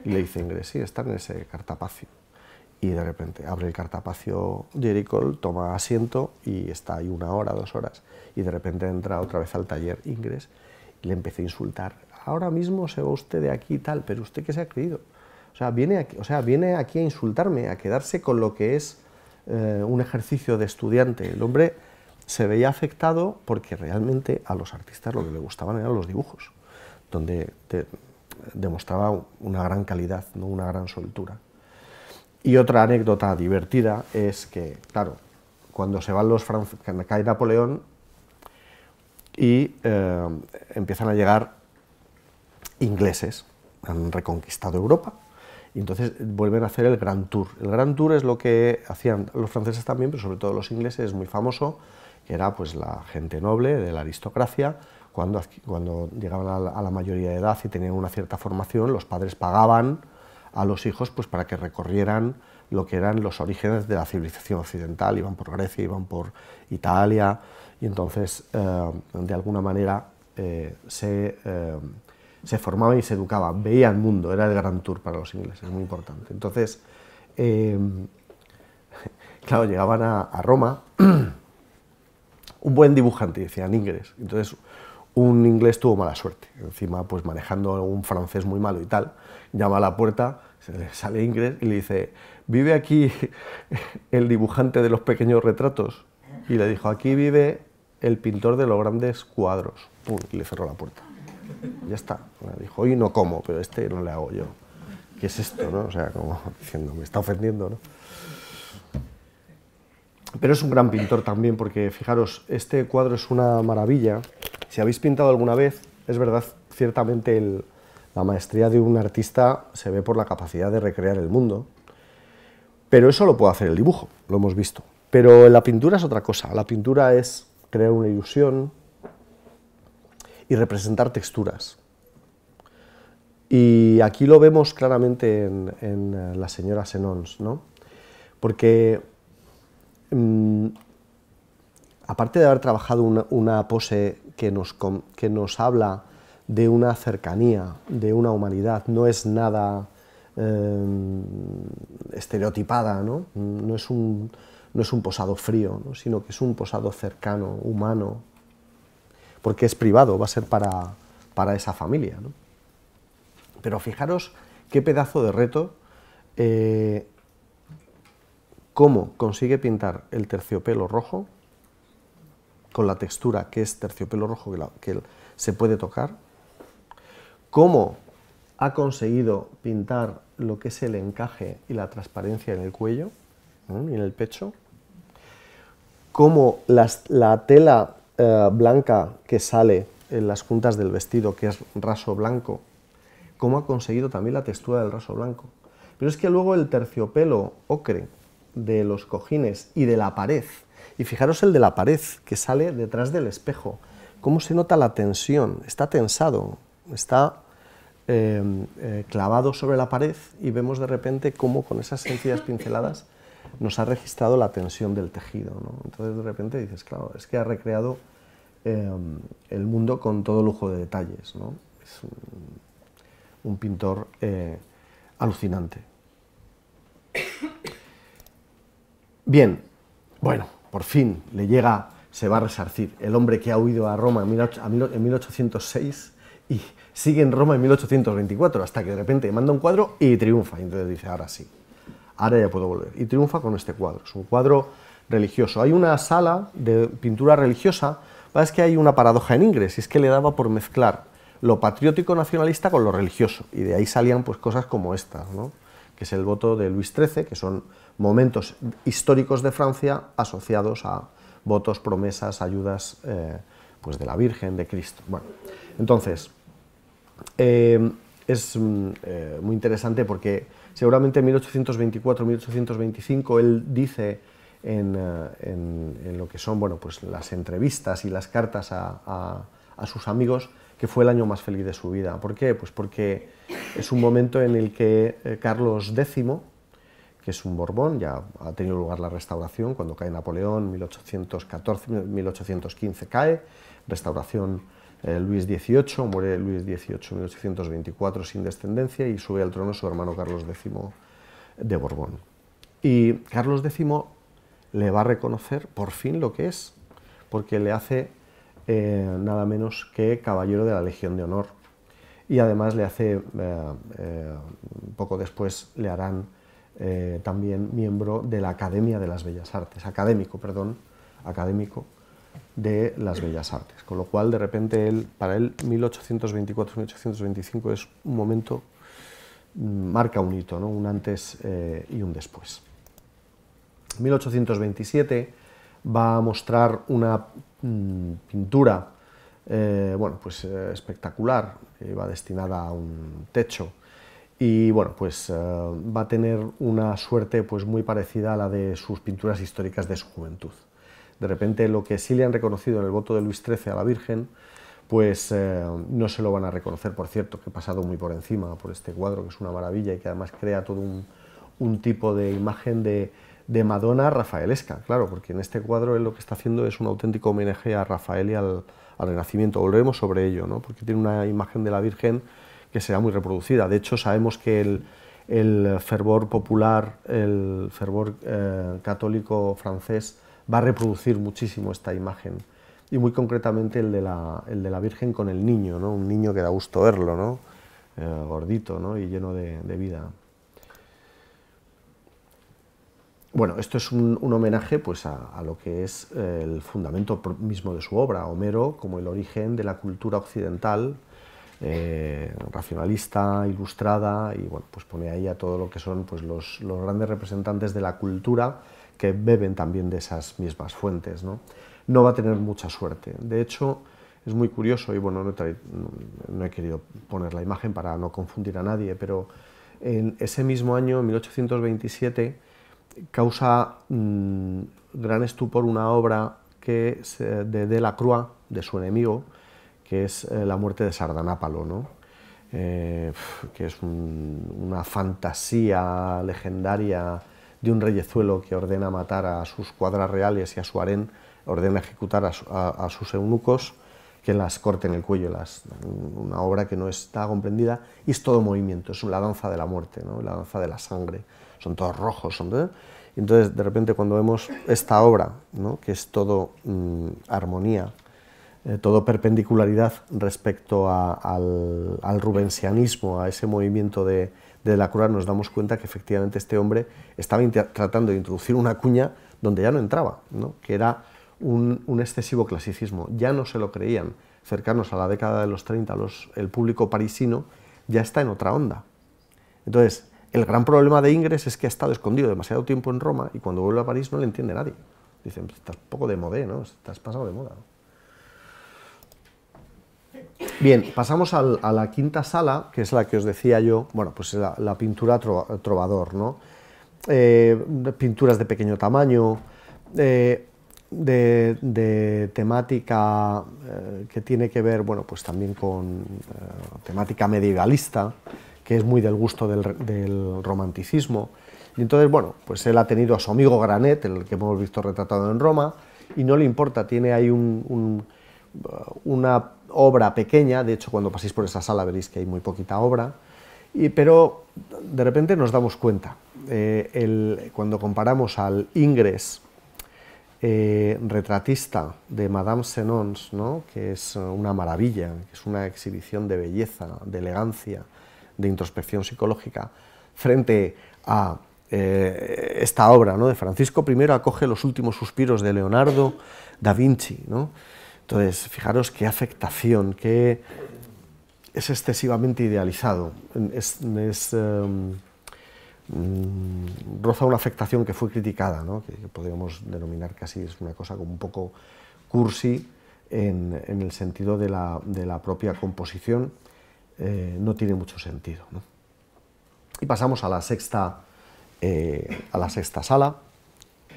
Y le dice Ingres, sí, está en ese cartapacio. Y de repente abre el cartapacio Jerry Cole, toma asiento y está ahí una hora, dos horas. Y de repente entra otra vez al taller Ingres y le empieza a insultar. Ahora mismo se va usted de aquí y tal, pero usted qué se ha creído. O sea, viene aquí, o sea, viene aquí a insultarme, a quedarse con lo que es eh, un ejercicio de estudiante. El hombre se veía afectado porque realmente a los artistas lo que le gustaban eran los dibujos, donde demostraba una gran calidad, ¿no? una gran soltura. Y otra anécdota divertida es que, claro, cuando se van los franceses, cae Napoleón y eh, empiezan a llegar ingleses, han reconquistado Europa, y entonces vuelven a hacer el Grand Tour. El Grand Tour es lo que hacían los franceses también, pero sobre todo los ingleses, es muy famoso, que era pues la gente noble de la aristocracia, cuando, cuando llegaban a la, mayoría de edad y tenían una cierta formación, los padres pagaban a los hijos pues, para que recorrieran lo que eran los orígenes de la civilización occidental, iban por Grecia, iban por Italia, y entonces, eh, de alguna manera, eh, se... Eh, se formaban y se educaban, veían el mundo, era el gran tour para los ingleses, muy importante. Entonces, claro, llegaban a, Roma, un buen dibujante, decían ingles, entonces un inglés tuvo mala suerte, encima pues manejando un francés muy malo y tal, llama a la puerta, sale inglés y le dice, ¿vive aquí el dibujante de los pequeños retratos? Y le dijo, aquí vive el pintor de los grandes cuadros, y le cerró la puerta ya está. dijo, hoy no como, pero este no le hago yo. ¿Qué es esto? No? O sea, como diciendo, me está ofendiendo. ¿no? Pero es un gran pintor también, porque fijaros, este cuadro es una maravilla. Si habéis pintado alguna vez, es verdad, ciertamente el, La maestría de un artista se ve por la capacidad de recrear el mundo, pero eso lo puede hacer el dibujo, lo hemos visto. Pero la pintura es otra cosa. La pintura es crear una ilusión y representar texturas. Y aquí lo vemos claramente en, la señora Senons, ¿no? Porque mm, aparte de haber trabajado una, pose que nos, que nos, habla de una cercanía, de una humanidad, no es nada em, estereotipada, ¿no? No, es un, no es un posado frío, sino que es un posado cercano, humano, porque es privado, va a ser para, para esa familia. Pero fijaros qué pedazo de reto, eh, cómo consigue pintar el terciopelo rojo, con la textura que es terciopelo rojo que, se puede tocar, cómo ha conseguido pintar lo que es el encaje y la transparencia en el cuello y en el pecho, cómo la tela eh, blanca que sale en las juntas del vestido, que es raso blanco, cómo ha conseguido también la textura del raso blanco. Pero es que luego el terciopelo ocre de los cojines y de la pared, y fijaros el de la pared que sale detrás del espejo, cómo se nota la tensión, está tensado, está em, eh, clavado sobre la pared y vemos de repente cómo con esas sencillas pinceladas nos ha registrado la tensión del tejido. Entonces de repente dices, claro, es que ha recreado em, el mundo con todo lujo de detalles. Es un pintor eh, alucinante. Bien, bueno, por fin le llega, se va a resarcir, el hombre que ha huido a Roma en 1806 y sigue en Roma en 1824, hasta que de repente manda un cuadro y triunfa. Y entonces dice, ahora sí, ahora ya puedo volver. Y triunfa con este cuadro, es un cuadro religioso. Hay una sala de pintura religiosa, es que hay una paradoja en Ingres, y es que le daba por mezclar lo patriótico nacionalista con lo religioso. Y de ahí salían pues, cosas como estas, que es el voto de Luis XIII, que son momentos históricos de Francia asociados a votos, promesas, ayudas eh, pues de la Virgen, de Cristo. Bueno, entonces, eh, es mm, eh, muy interesante porque seguramente en 1824-1825 él dice en, lo que son bueno, pues las entrevistas y las cartas a sus amigos que fue el año más feliz de su vida. ¿Por qué? Pues porque es un momento en el que eh, Carlos X, que es un Borbón, ya ha tenido lugar la restauración, cuando cae Napoleón, 1814, 1815 cae, restauración eh, Luis XVIII, muere Luis XVIII en 1824 sin descendencia y sube al trono su hermano Carlos X de Borbón. Y Carlos X le va a reconocer por fin lo que es, porque le hace eh, nada menos que caballero de la Legión de Honor. Y además le hace, eh, poco después le harán también miembro de la Academia de las Bellas Artes, académico, perdón, académico de las Bellas Artes. Con lo cual, de repente, él, para él, 1824-1825 es un momento, mm, marca un hito, ¿no? un antes y un después. 1827 va a mostrar una mm, pintura eh, bueno, pues, eh, espectacular, que va destinada a un techo y bueno, pues eh, va a tener una suerte pues, muy parecida a la de sus pinturas históricas de su juventud. De repente lo que sí le han reconocido en el voto de Luis XIII a la Virgen, pues no se lo van a reconocer, por cierto, que he pasado muy por encima por este cuadro, que es una maravilla y que además crea todo un tipo de imagen de, de Madonna rafaelesca, claro, porque en este cuadro él lo que está haciendo es un auténtico homenaje a Rafael y al, Renacimiento. Volveremos sobre ello, ¿no? porque tiene una imagen de la Virgen que será muy reproducida. De hecho, sabemos que el, fervor popular, el fervor eh, católico francés va a reproducir muchísimo esta imagen y muy concretamente el de la, el de la Virgen con el niño, ¿no? un niño que da gusto verlo, ¿no? Eh, gordito ¿no? y lleno de vida. Bueno, esto es un, homenaje pues, a, lo que es eh, el fundamento mismo de su obra, Homero como el origen de la cultura occidental, eh, racionalista, ilustrada, y bueno, pues pone ahí a todo lo que son pues, los, grandes representantes de la cultura que beben también de esas mismas fuentes. ¿no? no va a tener mucha suerte. De hecho, es muy curioso y bueno, no he, querido poner la imagen para no confundir a nadie, pero en ese mismo año, en 1827, causa mm, gran estupor una obra que es de Delacroix, de su enemigo, que es eh, La muerte de Sardanápalo, ¿no? Eh, que es una fantasía legendaria de un reyezuelo que ordena matar a sus cuadras reales y a su harén, ordena ejecutar a, sus eunucos que las corten el cuello, las, una obra que no está comprendida y es todo movimiento, es la danza de la muerte, ¿no? la danza de la sangre, son todos rojos, son entonces de repente cuando vemos esta obra, ¿no? que es todo mm, armonía, eh, todo perpendicularidad respecto al, al, rubensianismo, a ese movimiento de, de la Cruz, nos damos cuenta que efectivamente este hombre estaba tratando de introducir una cuña donde ya no entraba, ¿no? que era un, excesivo clasicismo. Ya no se lo creían. Cercanos a la década de los 30, los, el público parisino ya está en otra onda. Entonces, el gran problema de Ingres es que ha estado escondido demasiado tiempo en Roma y cuando vuelve a París no le entiende nadie. Dicen, pues estás poco de modé, ¿no? Estás pasado de moda. Bien, pasamos a la quinta sala, que es la que os decía yo, bueno, pues la, la pintura trovador, ¿no? Eh, pinturas de pequeño tamaño, eh, de, temática eh, que tiene que ver, bueno, pues también con temática medievalista, que es muy del gusto del, romanticismo. Y entonces, bueno, pues él ha tenido a su amigo Granet, el que hemos visto retratado en Roma, y no le importa, tiene ahí un, una obra pequeña, de hecho cuando paséis por esa sala veréis que hay muy poquita obra, pero de repente nos damos cuenta, eh, cuando comparamos al Ingres eh, retratista de Madame Senons, ¿no? que es una maravilla, que es una exhibición de belleza, de elegancia, de introspección psicológica, frente a eh, esta obra ¿no? de Francisco I, acoge los últimos suspiros de Leonardo da Vinci. ¿no? Entonces, fijaros qué afectación, qué es excesivamente idealizado, es, em, mm, roza una afectación que fue criticada, que, podríamos denominar casi es una cosa como un poco cursi en, el sentido de la, propia composición, eh, no tiene mucho sentido. Y pasamos a la sexta, eh, a la sexta sala,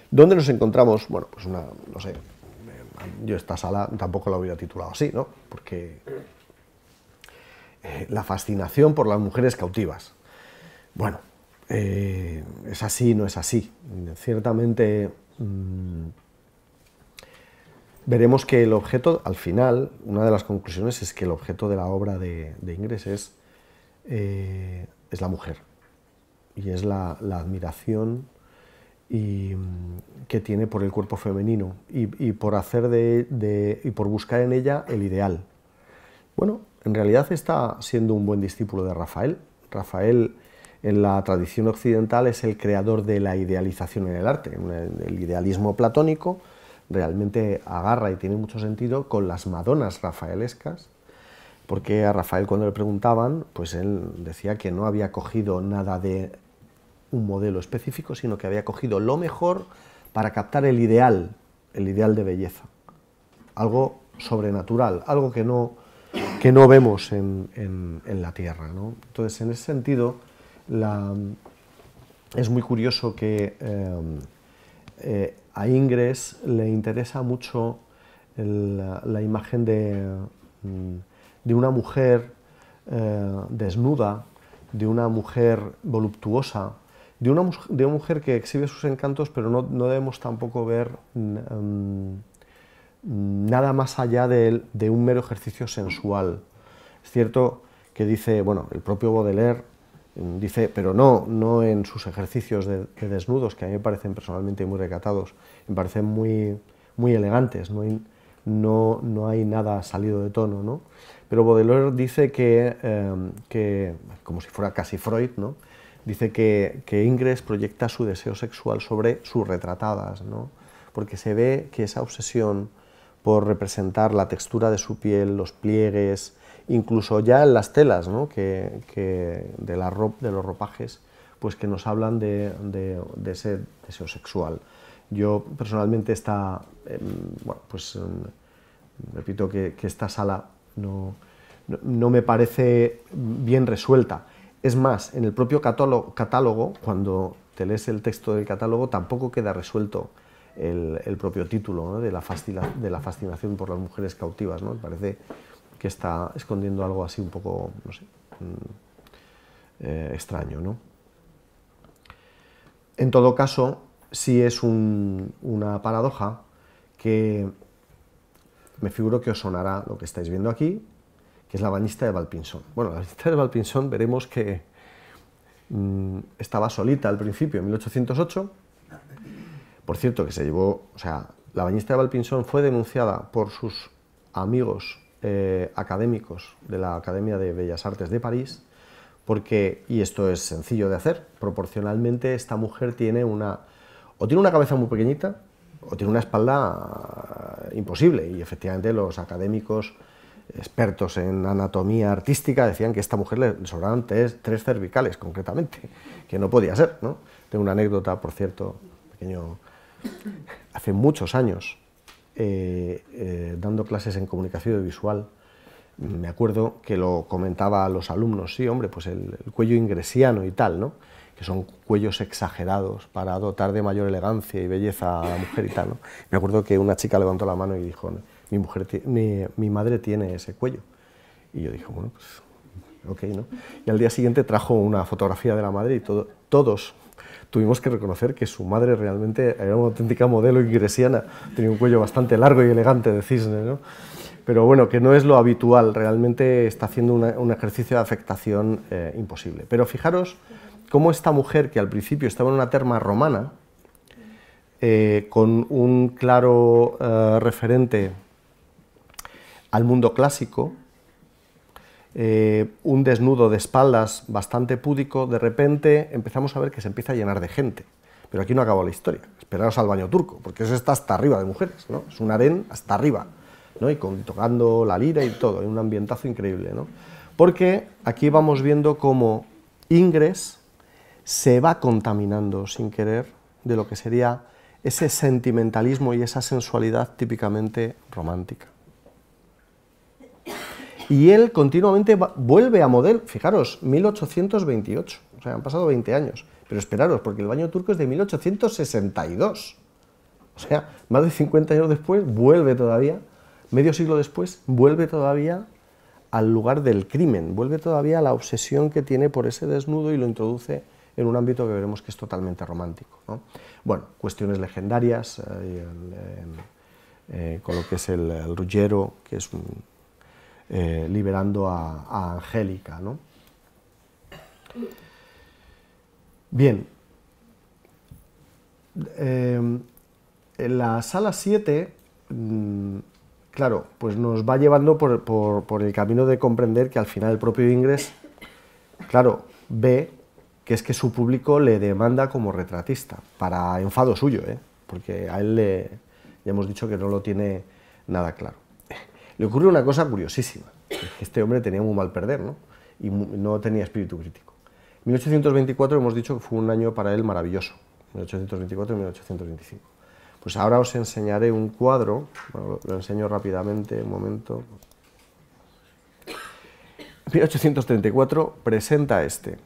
donde nos encontramos, bueno, pues una, no sé, yo esta sala tampoco la hubiera titulado así, ¿no? Porque eh, la fascinación por las mujeres cautivas. Bueno, eh, es así, no es así. Ciertamente mm, veremos que el objeto, al final, una de las conclusiones es que el objeto de la obra de, Ingres es, eh, es, la mujer. Y es la admiración y, que tiene por el cuerpo femenino y, por hacer de, y por buscar en ella el ideal. Bueno, en realidad está siendo un buen discípulo de Rafael. Rafael en la tradición occidental es el creador de la idealización en el arte, el idealismo platónico realmente agarra y tiene mucho sentido con las Madonas rafaelescas, porque a Rafael cuando le preguntaban, pues él decía que no había cogido nada de un modelo específico, sino que había cogido lo mejor para captar el ideal, el ideal de belleza. Algo sobrenatural, algo que no, que no vemos en, la Tierra. Entonces, en ese sentido, es muy curioso que eh, eh, a Ingres le interesa mucho la, imagen de, mm, de, una mujer eh, desnuda, de una mujer voluptuosa, de una, de una mujer que exhibe sus encantos, pero no, no debemos tampoco ver mm, nada más allá de, de, un mero ejercicio sensual. Es cierto que dice, bueno, el propio Baudelaire mm, dice, pero no, no en sus ejercicios de, desnudos, que a mí me parecen personalmente muy recatados, me parecen muy, muy elegantes, no hay, no, no hay nada salido de tono, ¿no? Pero Baudelaire dice que, eh, que, como si fuera casi Freud, ¿no? Dice que, Ingres proyecta su deseo sexual sobre sus retratadas, ¿no? porque se ve que esa obsesión por representar la textura de su piel, los pliegues, incluso ya en las telas ¿no? que, de, la de los ropajes, pues que nos hablan de, ese deseo sexual. Yo personalmente está, em, bueno, pues, em, Repito que, esta sala no, no, me parece bien resuelta. Es más, en el propio catálogo, cuando te lees el texto del catálogo, tampoco queda resuelto el, propio título de, la fascinación por las mujeres cautivas. ¿no? Parece que está escondiendo algo así un poco, mm, eh, extraño. ¿no? En todo caso, sí es una paradoja que me figuro que os sonará lo que estáis viendo aquí, que es la bañista de Valpinson. Bueno, la bañista de Valpinson veremos que mm, estaba solita al principio, en 1808. Por cierto, que se llevó, o sea, la bañista de Valpinson fue denunciada por sus amigos eh, académicos de la Academia de Bellas Artes de París, porque, y esto es sencillo de hacer, proporcionalmente esta mujer tiene una, o tiene una cabeza muy pequeñita, o tiene una espalda imposible, y efectivamente los académicos expertos en anatomía artística decían que a esta mujer le sobraban tres, cervicales, concretamente, que no podía ser. ¿no? Tengo una anécdota, por cierto, pequeño, hace muchos años, eh, eh, dando clases en comunicación visual, me acuerdo que lo comentaba a los alumnos, sí, hombre, pues el, el cuello ingresiano y tal, ¿no? que son cuellos exagerados para dotar de mayor elegancia y belleza a la mujer y tal. ¿no? Me acuerdo que una chica levantó la mano y dijo, mi, mujer mi, madre tiene ese cuello. Y yo dije, bueno, pues ok, ¿no? Y al día siguiente trajo una fotografía de la madre y todos tuvimos que reconocer que su madre realmente era una auténtica modelo ingresiana, tenía un cuello bastante largo y elegante de cisne, ¿no? Pero bueno, que no es lo habitual, realmente está haciendo un ejercicio de afectación eh, imposible. Pero fijaros cómo esta mujer, que al principio estaba en una terma romana, eh, con un claro eh, referente al mundo clásico, eh, un desnudo de espaldas bastante púdico, de repente empezamos a ver que se empieza a llenar de gente. Pero aquí no acabó la historia. Esperaos al baño turco, porque eso está hasta arriba de mujeres, ¿no? Es un harén hasta arriba, ¿no? Y con, tocando la lira y todo, un ambientazo increíble, ¿no? Porque aquí vamos viendo cómo Ingres se va contaminando sin querer de lo que sería ese sentimentalismo y esa sensualidad típicamente romántica. Y él continuamente vuelve a modelo, fijaros, 1828, o sea, han pasado 20 años, pero esperaros, porque el baño turco es de 1862, o sea, más de 50 años después vuelve todavía, medio siglo después, vuelve todavía al lugar del crimen, vuelve todavía a la obsesión que tiene por ese desnudo y lo introduce en un ámbito que veremos que es totalmente romántico. Bueno, cuestiones legendarias, eh, eh, con lo que es el, el que es eh, liberando a, Angélica. Bien, en la sala 7, mm, claro, pues nos va llevando por, por, el camino de comprender que al final el propio Ingres, claro, ve que es que su público le demanda como retratista, para enfado suyo, ¿eh? porque a él le, ya hemos dicho que no lo tiene nada claro. Le ocurre una cosa curiosísima, este hombre tenía muy mal perder, ¿no? y no tenía espíritu crítico. 1824 hemos dicho que fue un año para él maravilloso, 1824 y 1825. Pues ahora os enseñaré un cuadro, lo enseño rápidamente, un momento. 1834 presenta este,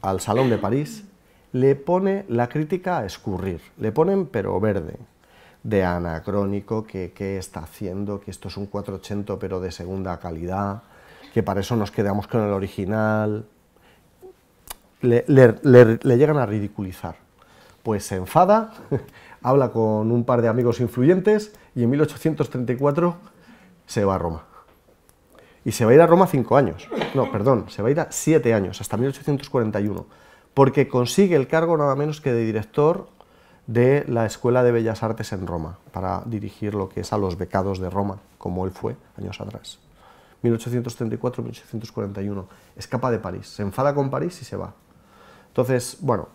al Salón de París, le pone la crítica a escurrir, le ponen pero verde, de anacrónico, que qué está haciendo, que esto es un 480 pero de segunda calidad, que para eso nos quedamos con el original. Le, llegan a ridiculizar. Pues se enfada, habla con un par de amigos influyentes y en 1834 se va a Roma y se va a ir a Roma cinco años. No, perdón, se va a ir a siete años, hasta 1841, porque consigue el cargo nada menos que de director de la Escuela de Bellas Artes en Roma, para dirigir lo que es a los becados de Roma, como él fue años atrás. 1834-1841, escapa de París, se enfada con París y se va. Entonces, bueno,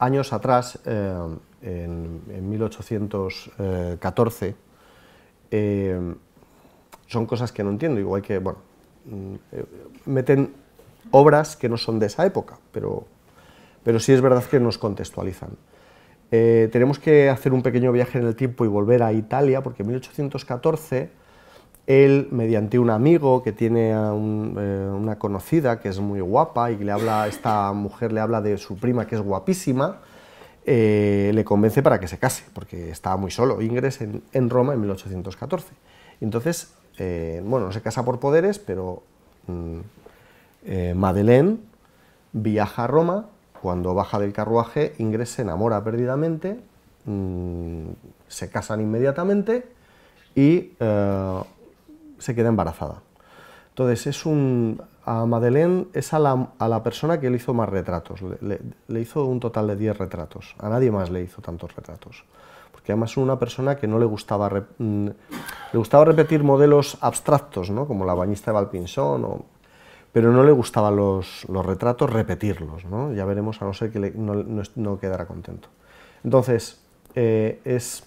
años atrás, eh, en, 1814, son cosas que no entiendo, igual que, bueno, mm, eh, meten obras que no son de esa época, pero, pero sí es verdad que nos contextualizan. Eh, tenemos que hacer un pequeño viaje en el tiempo y volver a Italia, porque en 1814 él, mediante un amigo que tiene un- eh, una conocida que es muy guapa y le habla, esta mujer le habla de su prima que es guapísima, eh, le convence para que se case, porque estaba muy solo, Ingres, en, Roma en 1814. Entonces, bueno, no se casa por poderes, pero mm, Madeleine viaja a Roma, cuando baja del carruaje, Ingres se enamora perdidamente, mm, se casan inmediatamente y eh, se queda embarazada. Entonces, es un, a Madeleine es a la, a la persona que le hizo más retratos, le, le- le hizo un total de 10 retratos, a nadie más le hizo tantos retratos. Porque además es una persona que no le gustaba, mm, le gustaba repetir modelos abstractos, ¿no? como la bañista de o- pero no le gustaban los, los retratos repetirlos, ¿no? ya veremos a no ser que no, no quedara contento. Entonces, eh, es,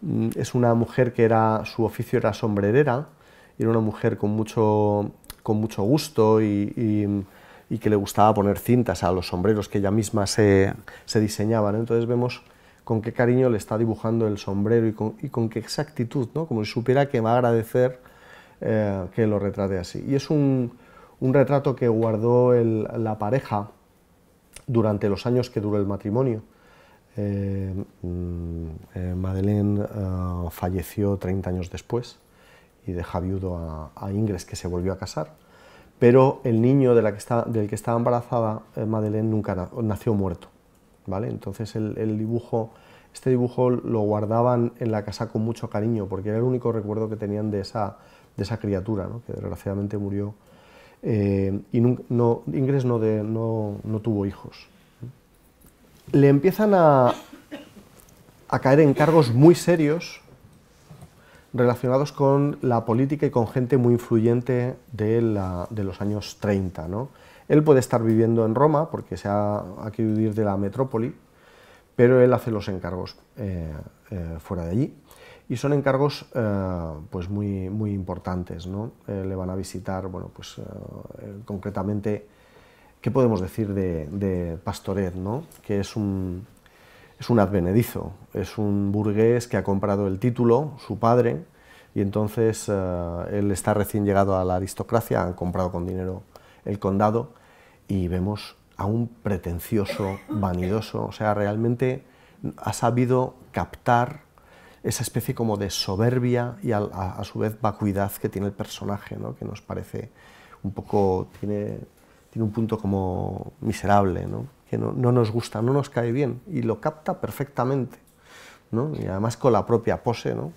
mm, es una mujer que era, su oficio era sombrerera, era una mujer con mucho, con mucho gusto y, y- que le gustaba poner cintas a los sombreros que ella misma se, se diseñaba. Entonces vemos con qué cariño le está dibujando el sombrero y con, y con qué exactitud, como si supiera que va a agradecer eh, que lo retrate así. Y es un, un retrato que guardó la pareja durante los años que duró el matrimonio. Eh, mm, eh, Madeleine eh, falleció 30 años después y deja viudo a, a Ingres, que se volvió a casar. Pero el niño de la que del que estaba embarazada, eh, Madeleine, nunca na- nació muerto. ¿vale? Entonces el, dibujo, este dibujo lo guardaban en la casa con mucho cariño, porque era el único recuerdo que tenían de esa, criatura, que desgraciadamente murió. Eh, y Ingres no, tuvo hijos. Le empiezan a, caer encargos muy serios relacionados con la política y con gente muy influyente de, los años 30. ¿no? Él puede estar viviendo en Roma porque se ha, ha querido ir de la metrópoli, pero él hace los encargos eh, eh, fuera de allí. Y son encargos eh, pues muy, muy importantes. ¿no? Eh, le van a visitar, bueno, pues, eh, concretamente, ¿qué podemos decir de, de Pastoret? ¿no? Que es un, es un advenedizo, es un burgués que ha comprado el título, su padre, y entonces él está recién llegado a la aristocracia, han comprado con dinero el condado, y vemos a un pretencioso, vanidoso, o sea, realmente ha sabido captar esa especie como de soberbia y a, su vez vacuidad que tiene el personaje, ¿no? que nos parece un poco, tiene, tiene un punto como miserable, ¿no? que no, no nos gusta, no nos cae bien, y lo capta perfectamente, ¿no? y además con la propia pose, ¿no?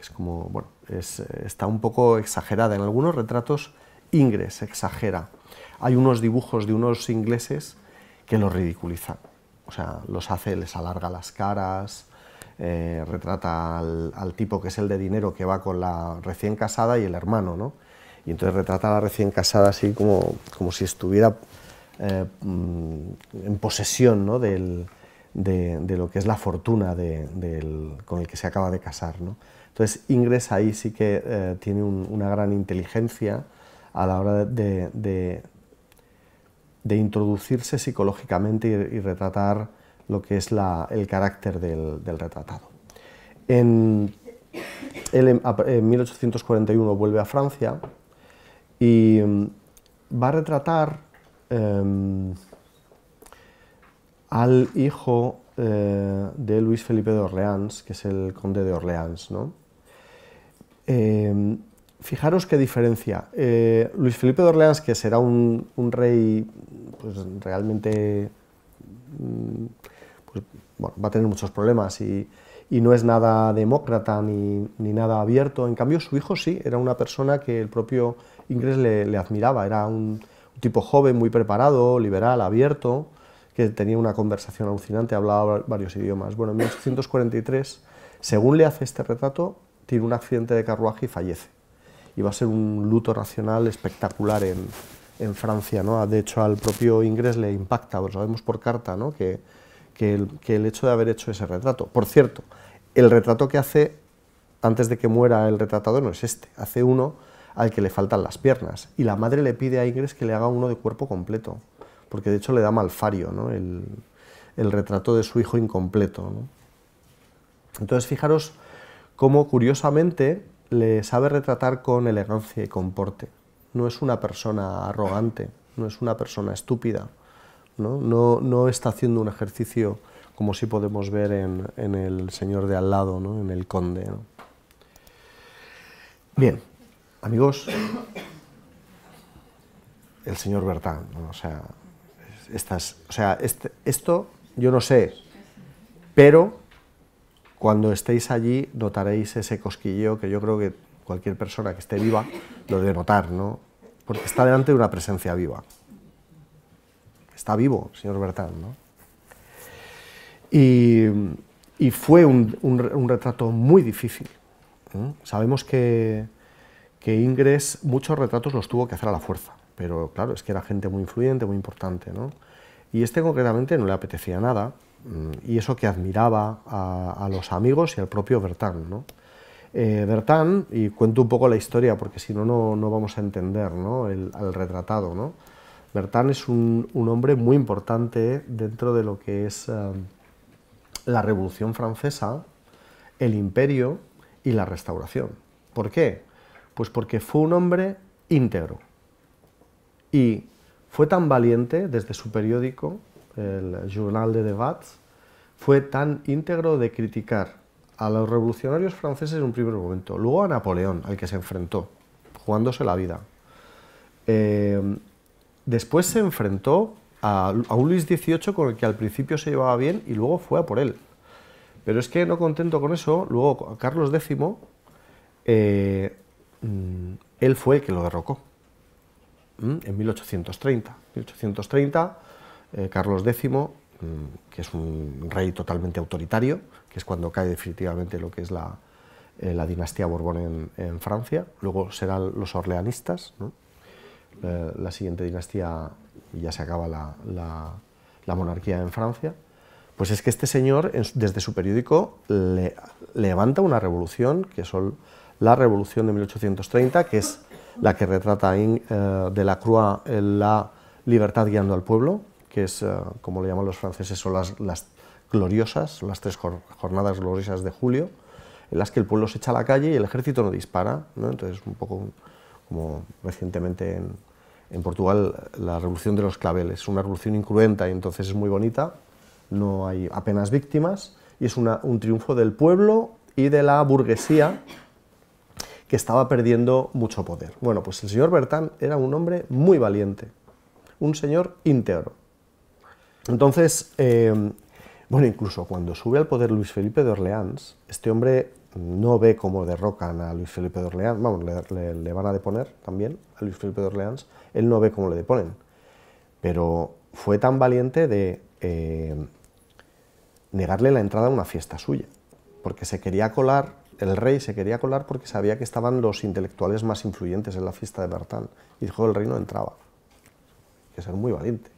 es como, bueno, es, está un poco exagerada. En algunos retratos Ingres exagera. Hay unos dibujos de unos ingleses que los ridiculizan. O sea, los hace, les alarga las caras, eh, retrata al, tipo que es el de dinero que va con la recién casada y el hermano, ¿no? Y entonces retrata a la recién casada así como, como si estuviera eh, mm, en posesión ¿no? de, lo que es la fortuna de- con el que se acaba de casar. ¿no? Entonces Ingres ahí sí que eh, tiene un- una gran inteligencia a la hora de, de- introducirse psicológicamente y retratar lo que es el carácter del, retratado. En, él en, a- en 1841 vuelve a Francia y mm, va a retratar em, al hijo eh, de Luis Felipe de Orleans, que es el conde de Orleans. ¿no? Fijaros qué diferencia. Eh, Luis Felipe de Orleans, que será un, un rey pues, realmente mm, pues, bueno, va a tener muchos problemas y, y no es nada demócrata ni, ni nada abierto. En cambio, su hijo sí, era una persona que el propio Ingres le, le admiraba. Era un, un tipo joven, muy preparado, liberal, abierto, que tenía una conversación alucinante, hablaba varios idiomas. Bueno, en 1843, según le hace este retrato, tiene un accidente de carruaje y fallece. Y va a ser un luto nacional espectacular en, en Francia. ¿no? De hecho, al propio Ingres le impacta, lo sabemos por carta, ¿no? que, que el, hecho de haber hecho ese retrato. Por cierto, el retrato que hace antes de que muera el retratado no es este, hace uno al que le faltan las piernas. Y la madre le pide a Ingres que le haga uno de cuerpo completo, porque de hecho le da malfario ¿no? el, retrato de su hijo incompleto. Entonces, fijaros cómo curiosamente le sabe retratar con elegancia y con porte. No es una persona arrogante, no es una persona estúpida, no, no, está haciendo un ejercicio como si podemos ver en, el señor de al lado, ¿no? en el conde. Bien, amigos, el señor Bertán, o sea, estas, o sea este, esto yo no sé, pero cuando estéis allí notaréis ese cosquilleo que yo creo que cualquier persona que esté viva lo debe notar, ¿no? Porque está delante de una presencia viva. Está vivo, señor Bertán, ¿no? Y, fue un, retrato muy difícil. Sabemos que, que Ingres muchos retratos los tuvo que hacer a la fuerza, pero claro, es que era gente muy influyente, muy importante, ¿no? Y este concretamente no le apetecía nada, mm, y eso que admiraba a, los amigos y al propio Bertán. ¿no? Eh, Bertán, y cuento un poco la historia porque si no, no vamos a entender ¿no? el, retratado. ¿no? Bertán es un, hombre muy importante dentro de lo que es eh, la Revolución Francesa, el Imperio y la Restauración. ¿Por qué? Pues porque fue un hombre íntegro y fue tan valiente desde su periódico, el Journal de Debats, fue tan íntegro de criticar a los revolucionarios franceses en un primer momento, luego a Napoleón, al que se enfrentó, jugándose la vida. Eh, después se enfrentó a, un Luis XVIII con el que al principio se llevaba bien y luego fue a por él. Pero es que no contento con eso, luego Carlos X, eh, mm, él fue el que lo derrocó en 1830. 1830, eh, Carlos X, mm, que es un rey totalmente autoritario, que es cuando cae definitivamente lo que es la, eh, dinastía Borbón en, Francia, luego serán los orleanistas, eh, la siguiente dinastía ya se acaba la, monarquía en Francia, pues es que este señor, desde su periódico, levanta una revolución, que son la revolución de 1830, que es la que retrata eh, de la Croix la libertad guiando al pueblo, que es, eh, como le llaman los franceses, son las, las gloriosas, las tres jornadas gloriosas de julio, en las que el pueblo se echa a la calle y el ejército no dispara. ¿no? Entonces, un poco como recientemente en, en, Portugal, la revolución de los claveles. Es una revolución incruenta y entonces es muy bonita, no hay apenas víctimas y es una, un triunfo del pueblo y de la burguesía que estaba perdiendo mucho poder. Bueno, pues el señor Bertán era un hombre muy valiente, un señor íntegro. Entonces, eh, bueno, incluso cuando sube al poder Luis Felipe de Orleans, este hombre no ve cómo derrocan a Luis Felipe de Orleans, vamos, le, van a deponer también a Luis Felipe de Orleans, él no ve cómo le deponen, pero fue tan valiente de eh, negarle la entrada a una fiesta suya, porque se quería colar el rey se quería colar porque sabía que estaban los intelectuales más influyentes en la fiesta de Bertán y dijo el rey no entraba. Hay que ser muy valiente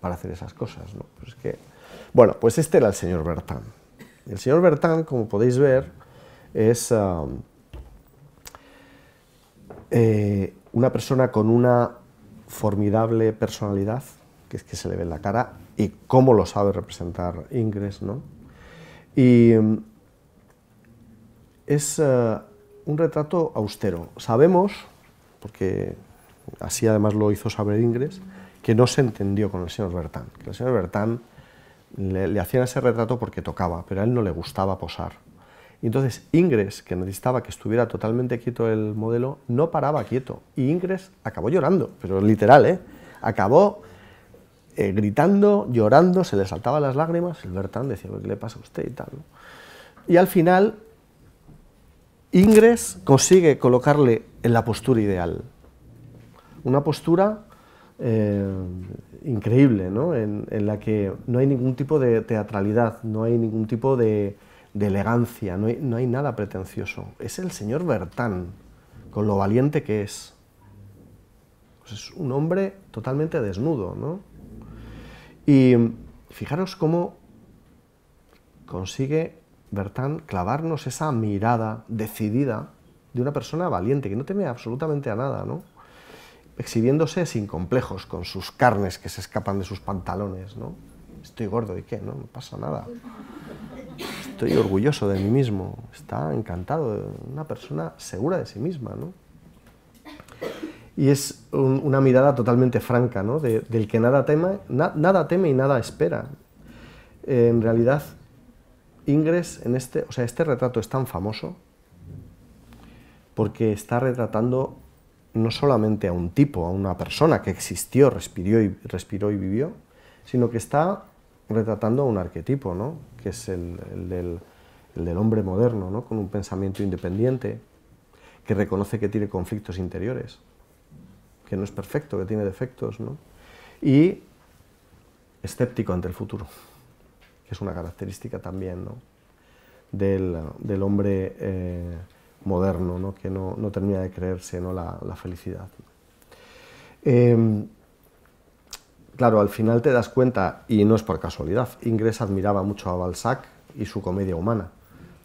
para hacer esas cosas. ¿no? Pues que, bueno, pues este era el señor Bertán. El señor Bertán, como podéis ver, es um, eh, una persona con una formidable personalidad, que es que se le ve en la cara, y cómo lo sabe representar Ingres, ¿no? Y um, es eh, un retrato austero. Sabemos, porque así además lo hizo saber Ingres, que no se entendió con el señor Bertán. Que el señor Bertán le, le hacían ese retrato porque tocaba, pero a él no le gustaba posar. Y entonces Ingres, que necesitaba que estuviera totalmente quieto el modelo, no paraba quieto. Y Ingres acabó llorando, pero literal, ¿eh? Acabó eh, gritando, llorando, se le saltaban las lágrimas. El Bertán decía, ¿qué le pasa a usted? Y tal. Y al final Ingres consigue colocarle en la postura ideal. Una postura eh, increíble, ¿no? En, la que no hay ningún tipo de teatralidad, no hay ningún tipo de, elegancia, no hay, nada pretencioso. Es el señor Bertán, con lo valiente que es. Pues es un hombre totalmente desnudo, ¿no? Y fijaros cómo consigue Bertán clavarnos esa mirada decidida de una persona valiente, que no teme absolutamente a nada, ¿no? exhibiéndose sin complejos, con sus carnes que se escapan de sus pantalones. ¿no? Estoy gordo y qué, no, no pasa nada. Estoy orgulloso de mí mismo, está encantado, una persona segura de sí misma. ¿no? Y es una mirada totalmente franca, ¿no? del que nada teme, nada teme y nada espera. en realidad, Ingres, en este, o sea, este retrato es tan famoso porque está retratando no solamente a un tipo, a una persona que existió, respiró y, respiró y vivió, sino que está retratando a un arquetipo, ¿no? Que es el, del, hombre moderno, ¿no? con un pensamiento independiente, que reconoce que tiene conflictos interiores, que no es perfecto, que tiene defectos, ¿no? y escéptico ante el futuro, que es una característica también del, hombre eh, moderno, ¿no? que no, termina de creerse ¿no? la, felicidad. Em, claro, al final te das cuenta, y no es por casualidad, Ingres admiraba mucho a Balzac y su comedia humana.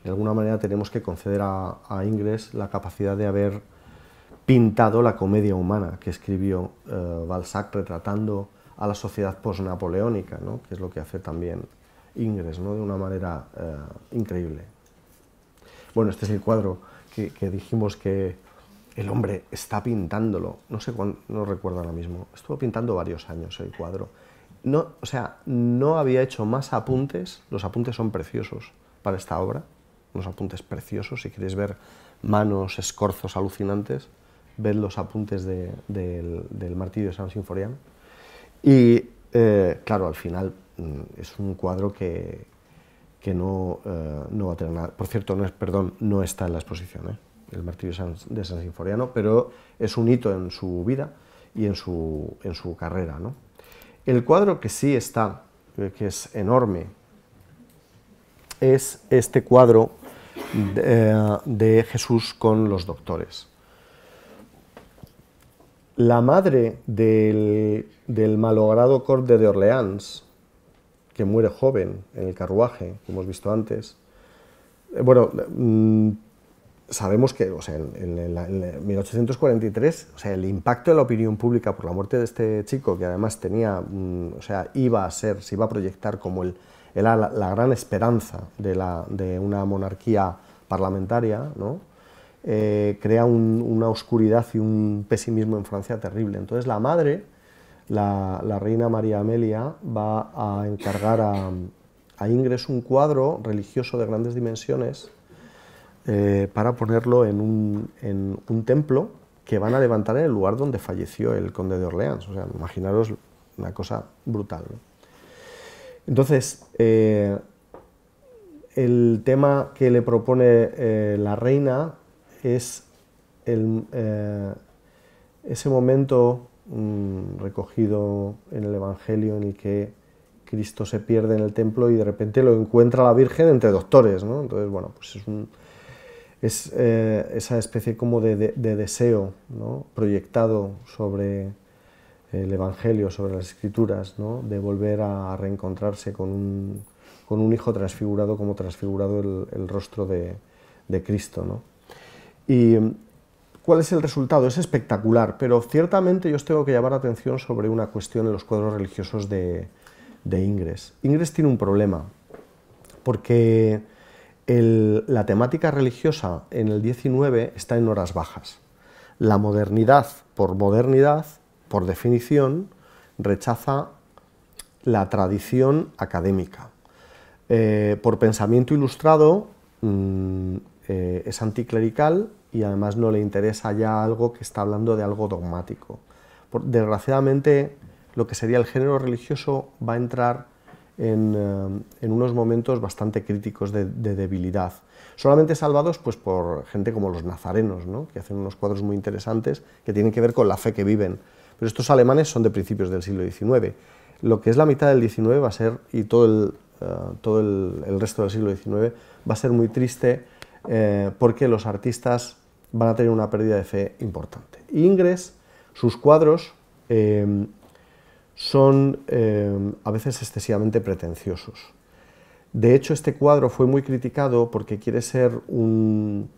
De alguna manera tenemos que conceder a, Ingres la capacidad de haber pintado la comedia humana que escribió eh, Balzac retratando a la sociedad post-napoleónica, ¿no? que es lo que hace también Ingres, ¿no? de una manera eh, increíble. Bueno, este es el cuadro que, dijimos que el hombre está pintándolo, no sé cuándo, no recuerdo ahora mismo, estuvo pintando varios años el cuadro. No, o sea, no había hecho más apuntes, los apuntes son preciosos para esta obra, unos apuntes preciosos, si queréis ver manos, escorzos alucinantes, ved los apuntes del, martillo de San Sinforiano. Y eh, claro, al final mm, es un cuadro que, que no, eh, no, va a tener nada. Por cierto, no, es, perdón, no está en la exposición, ¿eh? El martirio de San Sinforiano, pero es un hito en su vida y en su, en su carrera. ¿no? El cuadro que sí está, eh, que es enorme, es este cuadro de, Jesús con los doctores. La madre del, del malogrado conde de Orleans, que muere joven en el carruaje, como hemos visto antes. Eh, bueno, mm, sabemos que o en, 1843 o sea, el impacto de la opinión pública por la muerte de este chico, que además tenía, mm, o sea, iba a ser, se iba a proyectar como el, la, la, gran esperanza de, la, de, una monarquía parlamentaria, ¿no? Eh, crea una oscuridad y un pesimismo en Francia terrible. Entonces la madre la, reina María Amelia va a encargar a, Ingres un cuadro religioso de grandes dimensiones eh, para ponerlo en un, templo que van a levantar en el lugar donde falleció el conde de Orleans. O sea, imaginaros una cosa brutal. Entonces, eh, el tema que le propone eh, la reina es ese momento recogido en el Evangelio en el que Cristo se pierde en el templo y de repente lo encuentra la Virgen entre doctores, ¿no? Entonces, bueno, pues es, es eh, esa especie como de, deseo ¿no? proyectado sobre el Evangelio, sobre las Escrituras, ¿no? de volver a reencontrarse con un, con un hijo transfigurado como transfigurado el, rostro de, de Cristo. ¿no? Y ¿Cuál es el resultado? Es espectacular, pero ciertamente yo os tengo que llamar la atención sobre una cuestión en los cuadros religiosos de, Ingres. Ingres tiene un problema, porque la temática religiosa en el 19 está en horas bajas. La modernidad, por modernidad, por definición, rechaza la tradición académica. Eh, por pensamiento ilustrado, mm, eh, es anticlerical y además no le interesa ya algo que está hablando de algo dogmático. desgraciadamente, lo que sería el género religioso va a entrar en, eh, unos momentos bastante críticos de, debilidad. Solamente salvados pues, por gente como los nazarenos, ¿no? que hacen unos cuadros muy interesantes que tienen que ver con la fe que viven. Pero estos alemanes son de principios del siglo XIX. Lo que es la mitad del XIX va a ser, y todo el, eh, resto del siglo XIX, va a ser muy triste eh, porque los artistas van a tener una pérdida de fe importante. Ingres, sus cuadros son eh, a veces excesivamente pretenciosos. De hecho, este cuadro fue muy criticado porque quiere ser un,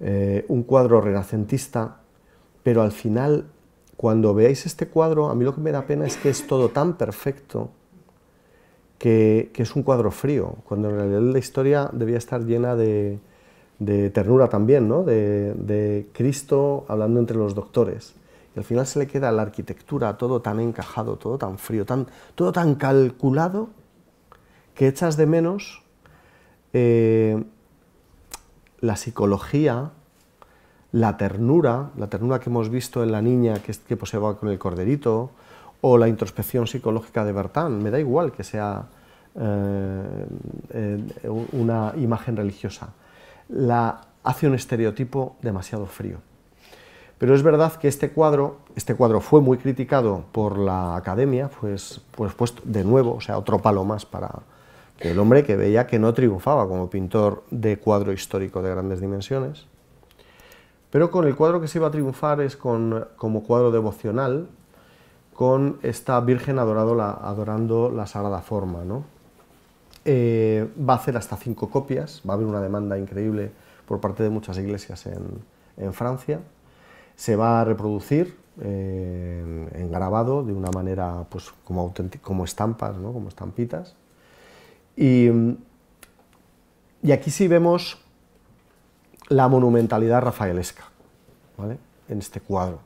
eh, un cuadro renacentista, pero al final, cuando veáis este cuadro, a mí lo que me da pena es que es todo tan perfecto que, es un cuadro frío, cuando en realidad la historia debía estar llena de, ternura también, ¿no? de, Cristo hablando entre los doctores. Y al final se le queda la arquitectura todo tan encajado, todo tan frío, todo tan calculado, que echas de menos eh, la psicología, la ternura, la ternura que hemos visto en la niña que, que poseaba con el corderito, o la introspección psicológica de Bertán, me da igual que sea eh, eh, una imagen religiosa, la hace un estereotipo demasiado frío. Pero es verdad que este cuadro, este cuadro fue muy criticado por la academia, pues, pues puesto de nuevo, o sea, otro palo más para el hombre que veía que no triunfaba como pintor de cuadro histórico de grandes dimensiones. Pero con el cuadro que se iba a triunfar es con, como cuadro devocional, con esta Virgen adorando la Sagrada Forma. ¿no? Eh, va a hacer hasta cinco copias, va a haber una demanda increíble por parte de muchas iglesias en, Francia. Se va a reproducir eh, en, grabado de una manera pues, como, como estampas, ¿no? como estampitas. Y, aquí sí vemos la monumentalidad rafaelesca ¿vale? en este cuadro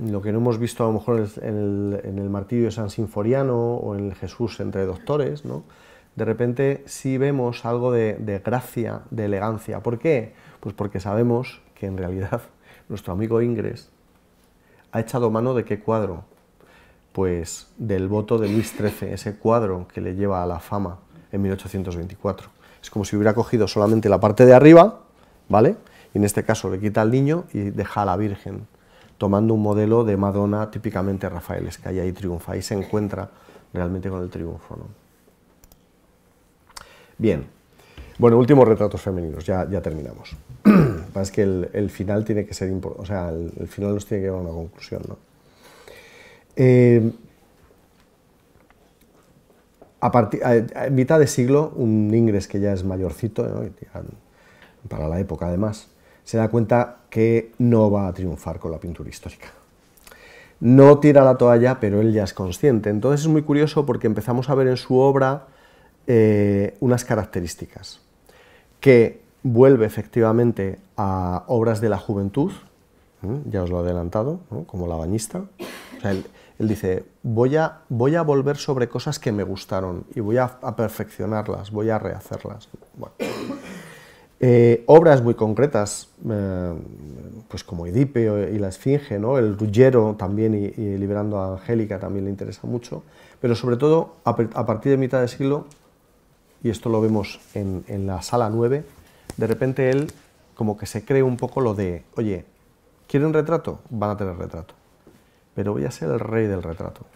lo que no hemos visto a lo mejor en el, martirio de San Sinforiano o en el Jesús entre doctores, ¿no? de repente sí vemos algo de, gracia, de elegancia. ¿Por qué? Pues porque sabemos que en realidad nuestro amigo Ingres ha echado mano de qué cuadro? Pues del voto de Luis XIII, ese cuadro que le lleva a la fama en 1824. Es como si hubiera cogido solamente la parte de arriba, ¿vale? Y en este caso le quita al niño y deja a la Virgen tomando un modelo de Madonna típicamente rafaelesca y ahí triunfa, ahí se encuentra realmente con el triunfo. Bien, bueno, últimos retratos femeninos, ya, ya terminamos. es que el, final tiene que ser o sea, el, final nos tiene que llevar a una conclusión. ¿no? Eh, a, partir, a, mitad de siglo, un Ingres que ya es mayorcito, para la época además, se da cuenta que no va a triunfar con la pintura histórica. No tira la toalla, pero él ya es consciente. Entonces es muy curioso porque empezamos a ver en su obra eh, unas características que vuelve efectivamente a obras de la juventud, ya os lo he adelantado, como la bañista. él, dice, voy a, voy a volver sobre cosas que me gustaron y voy a, perfeccionarlas, voy a rehacerlas. Eh, obras muy concretas, eh, pues como Edipe y la Esfinge, ¿no? el Ruggiero también y, Liberando a Angélica también le interesa mucho, pero sobre todo a, partir de mitad de siglo, y esto lo vemos en, en, la sala 9, de repente él como que se cree un poco lo de, oye, ¿quieren retrato? Van a tener retrato, pero voy a ser el rey del retrato.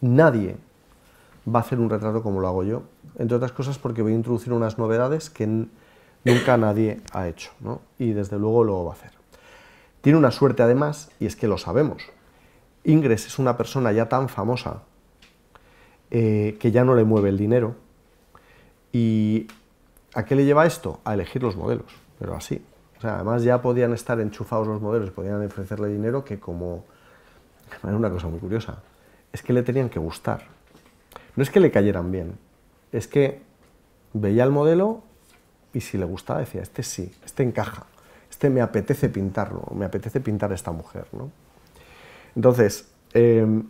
Nadie va a hacer un retrato como lo hago yo, entre otras cosas porque voy a introducir unas novedades que nunca nadie ha hecho, ¿no? y desde luego lo va a hacer. Tiene una suerte además, y es que lo sabemos. Ingres es una persona ya tan famosa eh, que ya no le mueve el dinero. ¿Y a qué le lleva esto? A elegir los modelos, pero así. O sea, además ya podían estar enchufados los modelos, podían ofrecerle dinero que como... Era una cosa muy curiosa. Es que le tenían que gustar. No es que le cayeran bien, es que veía el modelo y si le gustaba decía, este sí, este encaja, este me apetece pintarlo, me apetece pintar a esta mujer. ¿no? Entonces, em,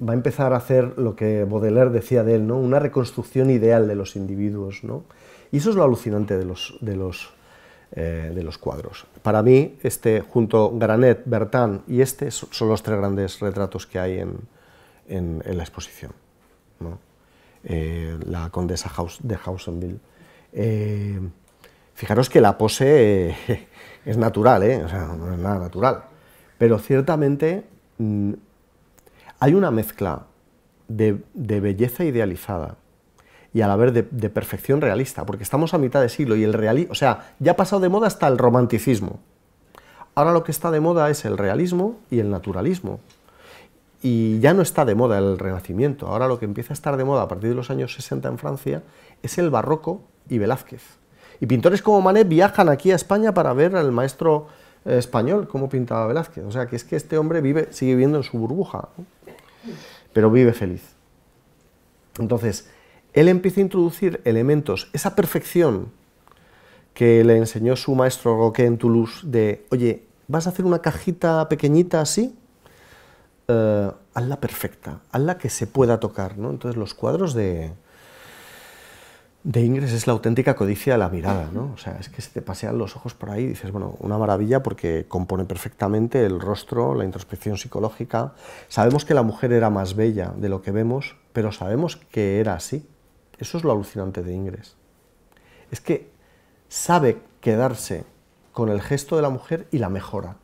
va a empezar a hacer lo que Baudelaire decía de él, ¿no? una reconstrucción ideal de los individuos. ¿no? Y eso es lo alucinante de los, de los, eh, de los cuadros. Para mí, este, junto Granet, Bertin y este, son los tres grandes retratos que hay en, en, la exposición. ¿no? Eh, la condesa de Hausenville eh, fijaros que la pose eh, es natural, ¿eh? o sea, no es nada natural, pero ciertamente mm, hay una mezcla de, belleza idealizada y a la vez de, perfección realista, porque estamos a mitad de siglo y el realismo, o sea, ya ha pasado de moda hasta el romanticismo. Ahora lo que está de moda es el realismo y el naturalismo. Y ya no está de moda el renacimiento. Ahora lo que empieza a estar de moda a partir de los años 60 en Francia es el barroco y Velázquez. Y pintores como Manet viajan aquí a España para ver al maestro eh, español cómo pintaba Velázquez. O sea, que es que este hombre vive, sigue viviendo en su burbuja, pero vive feliz. Entonces, él empieza a introducir elementos, esa perfección que le enseñó su maestro Roque en Toulouse, de, oye, ¿vas a hacer una cajita pequeñita así? Uh, hazla perfecta, hazla que se pueda tocar. ¿no? Entonces, los cuadros de, de Ingres es la auténtica codicia de la mirada, ¿no? O sea, es que se te pasean los ojos por ahí y dices, bueno, una maravilla porque compone perfectamente el rostro, la introspección psicológica. Sabemos que la mujer era más bella de lo que vemos, pero sabemos que era así. Eso es lo alucinante de Ingres. Es que sabe quedarse con el gesto de la mujer y la mejora.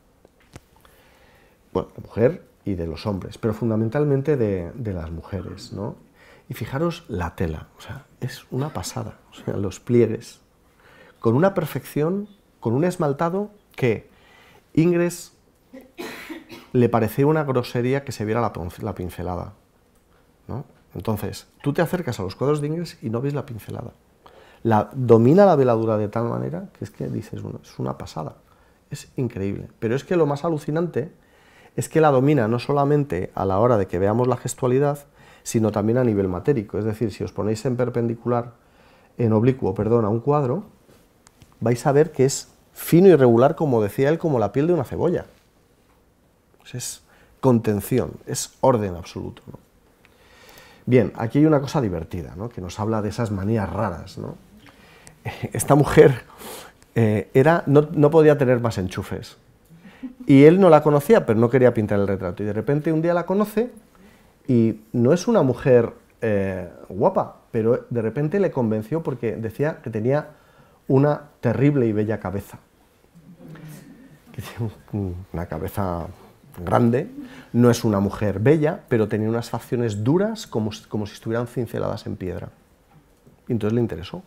Bueno, la mujer y de los hombres, pero fundamentalmente de, de las mujeres, ¿no? Y fijaros la tela, o sea, es una pasada, o sea, los pliegues, con una perfección, con un esmaltado que Ingres le parecía una grosería que se viera la, la pincelada. ¿no? Entonces, tú te acercas a los cuadros de Ingres y no ves la pincelada. La, domina la veladura de tal manera que es que dices, bueno, es una pasada, es increíble. Pero es que lo más alucinante es que la domina no solamente a la hora de que veamos la gestualidad, sino también a nivel matérico. Es decir, si os ponéis en perpendicular, en oblicuo, perdón, a un cuadro, vais a ver que es fino y regular, como decía él, como la piel de una cebolla. Pues es contención, es orden absoluto. Bien, aquí hay una cosa divertida, ¿no? que nos habla de esas manías raras. ¿no? Esta mujer eh, era, no, no podía tener más enchufes. Y él no la conocía, pero no quería pintar el retrato. Y de repente un día la conoce y no es una mujer eh, guapa, pero de repente le convenció porque decía que tenía una terrible y bella cabeza. Una cabeza grande, no es una mujer bella, pero tenía unas facciones duras como, como si estuvieran cinceladas en piedra. Y entonces le interesó.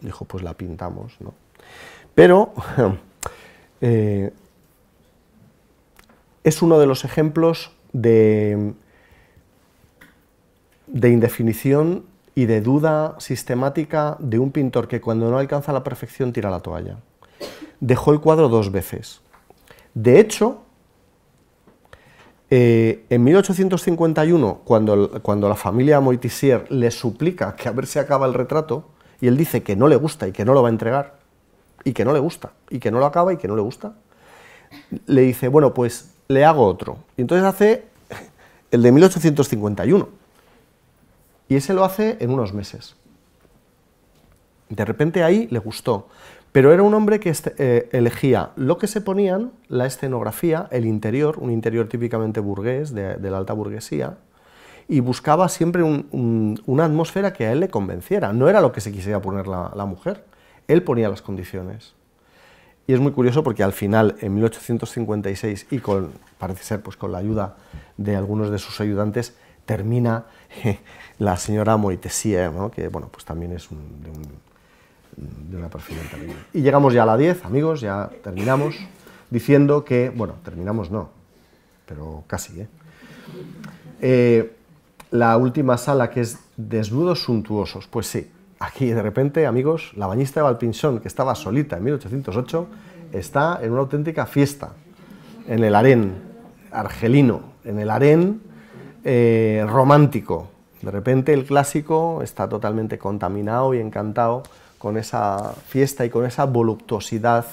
Dijo, pues la pintamos. ¿no? Pero eh, es uno de los ejemplos de de indefinición y de duda sistemática de un pintor que cuando no alcanza la perfección tira la toalla. Dejó el cuadro dos veces. De hecho, eh, en 1851, cuando, cuando la familia Moitissier le suplica que a ver si acaba el retrato, y él dice que no le gusta y que no lo va a entregar, y que no le gusta, y que no lo acaba y que no le gusta, le dice, bueno, pues le hago otro. Y entonces hace el de 1851 y ese lo hace en unos meses. De repente ahí le gustó. Pero era un hombre que este, eh, elegía lo que se ponían, la escenografía, el interior, un interior típicamente burgués, de, la alta burguesía, y buscaba siempre una atmósfera que a él le convenciera. No era lo que se quisiera poner la, la, mujer, él ponía las condiciones. Y es muy curioso porque al final, en 1856, y con, parece ser pues, con la ayuda de algunos de sus ayudantes, termina la señora Moitessier, que bueno, pues también es de, una perfección terrible. Y llegamos ya a la 10, amigos, ya terminamos, diciendo que, bueno, terminamos no, pero casi, ¿eh? ¿eh? la última sala que es desnudos suntuosos, pues sí, aquí de repente, amigos, la bañista de Valpinchón, que estaba solita en 1808, está en una auténtica fiesta, en el harén argelino, en el harén eh, romántico. De repente el clásico está totalmente contaminado y encantado con esa fiesta y con esa voluptuosidad,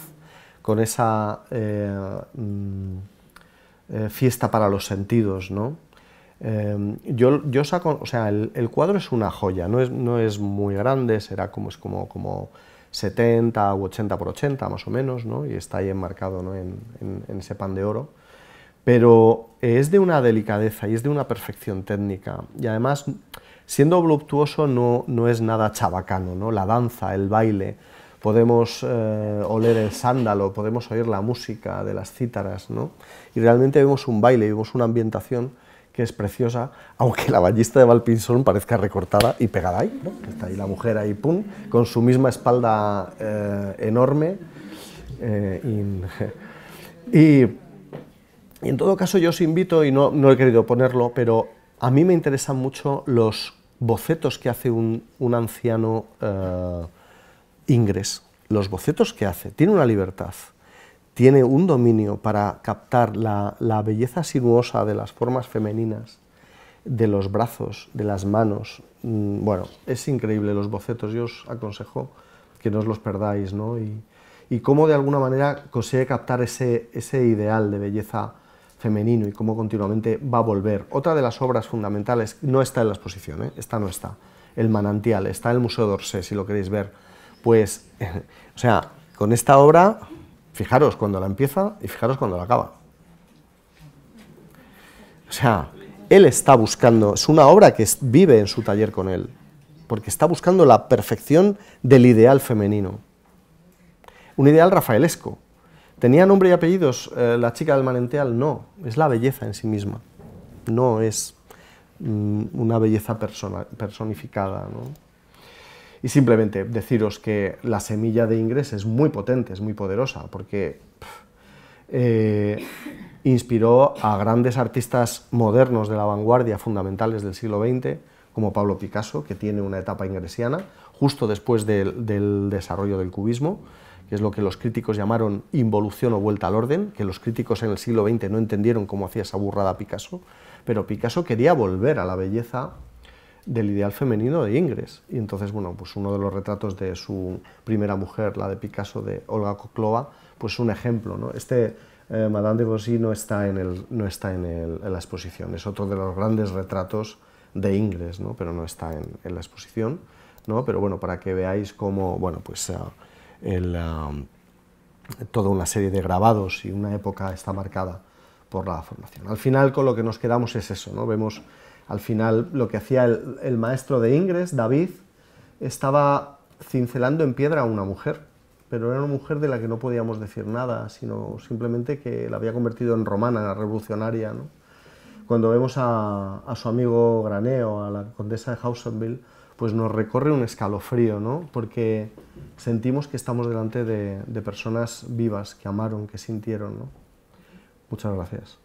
con esa eh, mm, eh, fiesta para los sentidos, ¿no? yo, yo saco, o sea, el, cuadro es una joya, no es, no es muy grande, será como, es como, como 70 u 80 por 80 más o menos, ¿no? y está ahí enmarcado ¿no? en, en, ese pan de oro pero es de una delicadeza y es de una perfección técnica. Y además, siendo voluptuoso no, no es nada chabacano, ¿no? la danza, el baile, podemos eh, oler el sándalo, podemos oír la música de las cítaras, ¿no? y realmente vemos un baile, vemos una ambientación que es preciosa, aunque la ballista de Valpinson parezca recortada y pegada ahí, ¿no? está ahí la mujer ahí, pum, con su misma espalda eh, enorme, eh, y y en todo caso yo os invito, y no, no he querido ponerlo, pero a mí me interesan mucho los bocetos que hace un, anciano uh, ingres, los bocetos que hace, tiene una libertad, tiene un dominio para captar la, belleza sinuosa de las formas femeninas de los brazos, de las manos. Mm, bueno, es increíble los bocetos, yo os aconsejo que no os los perdáis, ¿no? Y, y cómo de alguna manera consigue captar ese, ese ideal de belleza femenino y cómo continuamente va a volver. Otra de las obras fundamentales no está en la exposición, ¿eh? esta no está. El manantial está en el Museo d'Orsay, si lo queréis ver. Pues, o sea, con esta obra, fijaros cuando la empieza y fijaros cuando la acaba. O sea, él está buscando, es una obra que vive en su taller con él, porque está buscando la perfección del ideal femenino. Un ideal rafaelesco. ¿Tenía nombre y apellidos eh, la chica del manantial? No, es la belleza en sí misma. No es mm, una belleza personificada. Y simplemente deciros que la semilla de Ingres es muy potente, es muy poderosa, porque eh, inspiró a grandes artistas modernos de la vanguardia, fundamentales del siglo XX, como Pablo Picasso, que tiene una etapa ingresiana, justo después del, desarrollo del cubismo, que es lo que los críticos llamaron involución o vuelta al orden, que los críticos en el siglo XX no entendieron cómo hacía esa burrada Picasso, pero Picasso quería volver a la belleza del ideal femenino de Ingres. Y entonces, bueno, pues uno de los retratos de su primera mujer, la de Picasso, de Olga Koklova, pues un ejemplo, ¿no? Este eh, Madame de Bossy no está, en, el, no está en, el, en, la exposición, es otro de los grandes retratos de Ingres, ¿no? pero no está en, la exposición, ¿no? pero bueno, para que veáis cómo, bueno, pues uh, el, uh, toda una serie de grabados y una época está marcada por la formación. Al final con lo que nos quedamos es eso, ¿no? vemos al final lo que hacía el, maestro de Ingres, David, estaba cincelando en piedra a una mujer, pero era una mujer de la que no podíamos decir nada, sino simplemente que la había convertido en romana, revolucionaria. ¿no? Cuando vemos a, a, su amigo Graneo, a la condesa de Hausenville, pues nos recorre un escalofrío, ¿no? porque sentimos que estamos delante de, personas vivas, que amaron, que sintieron. ¿no? Muchas gracias.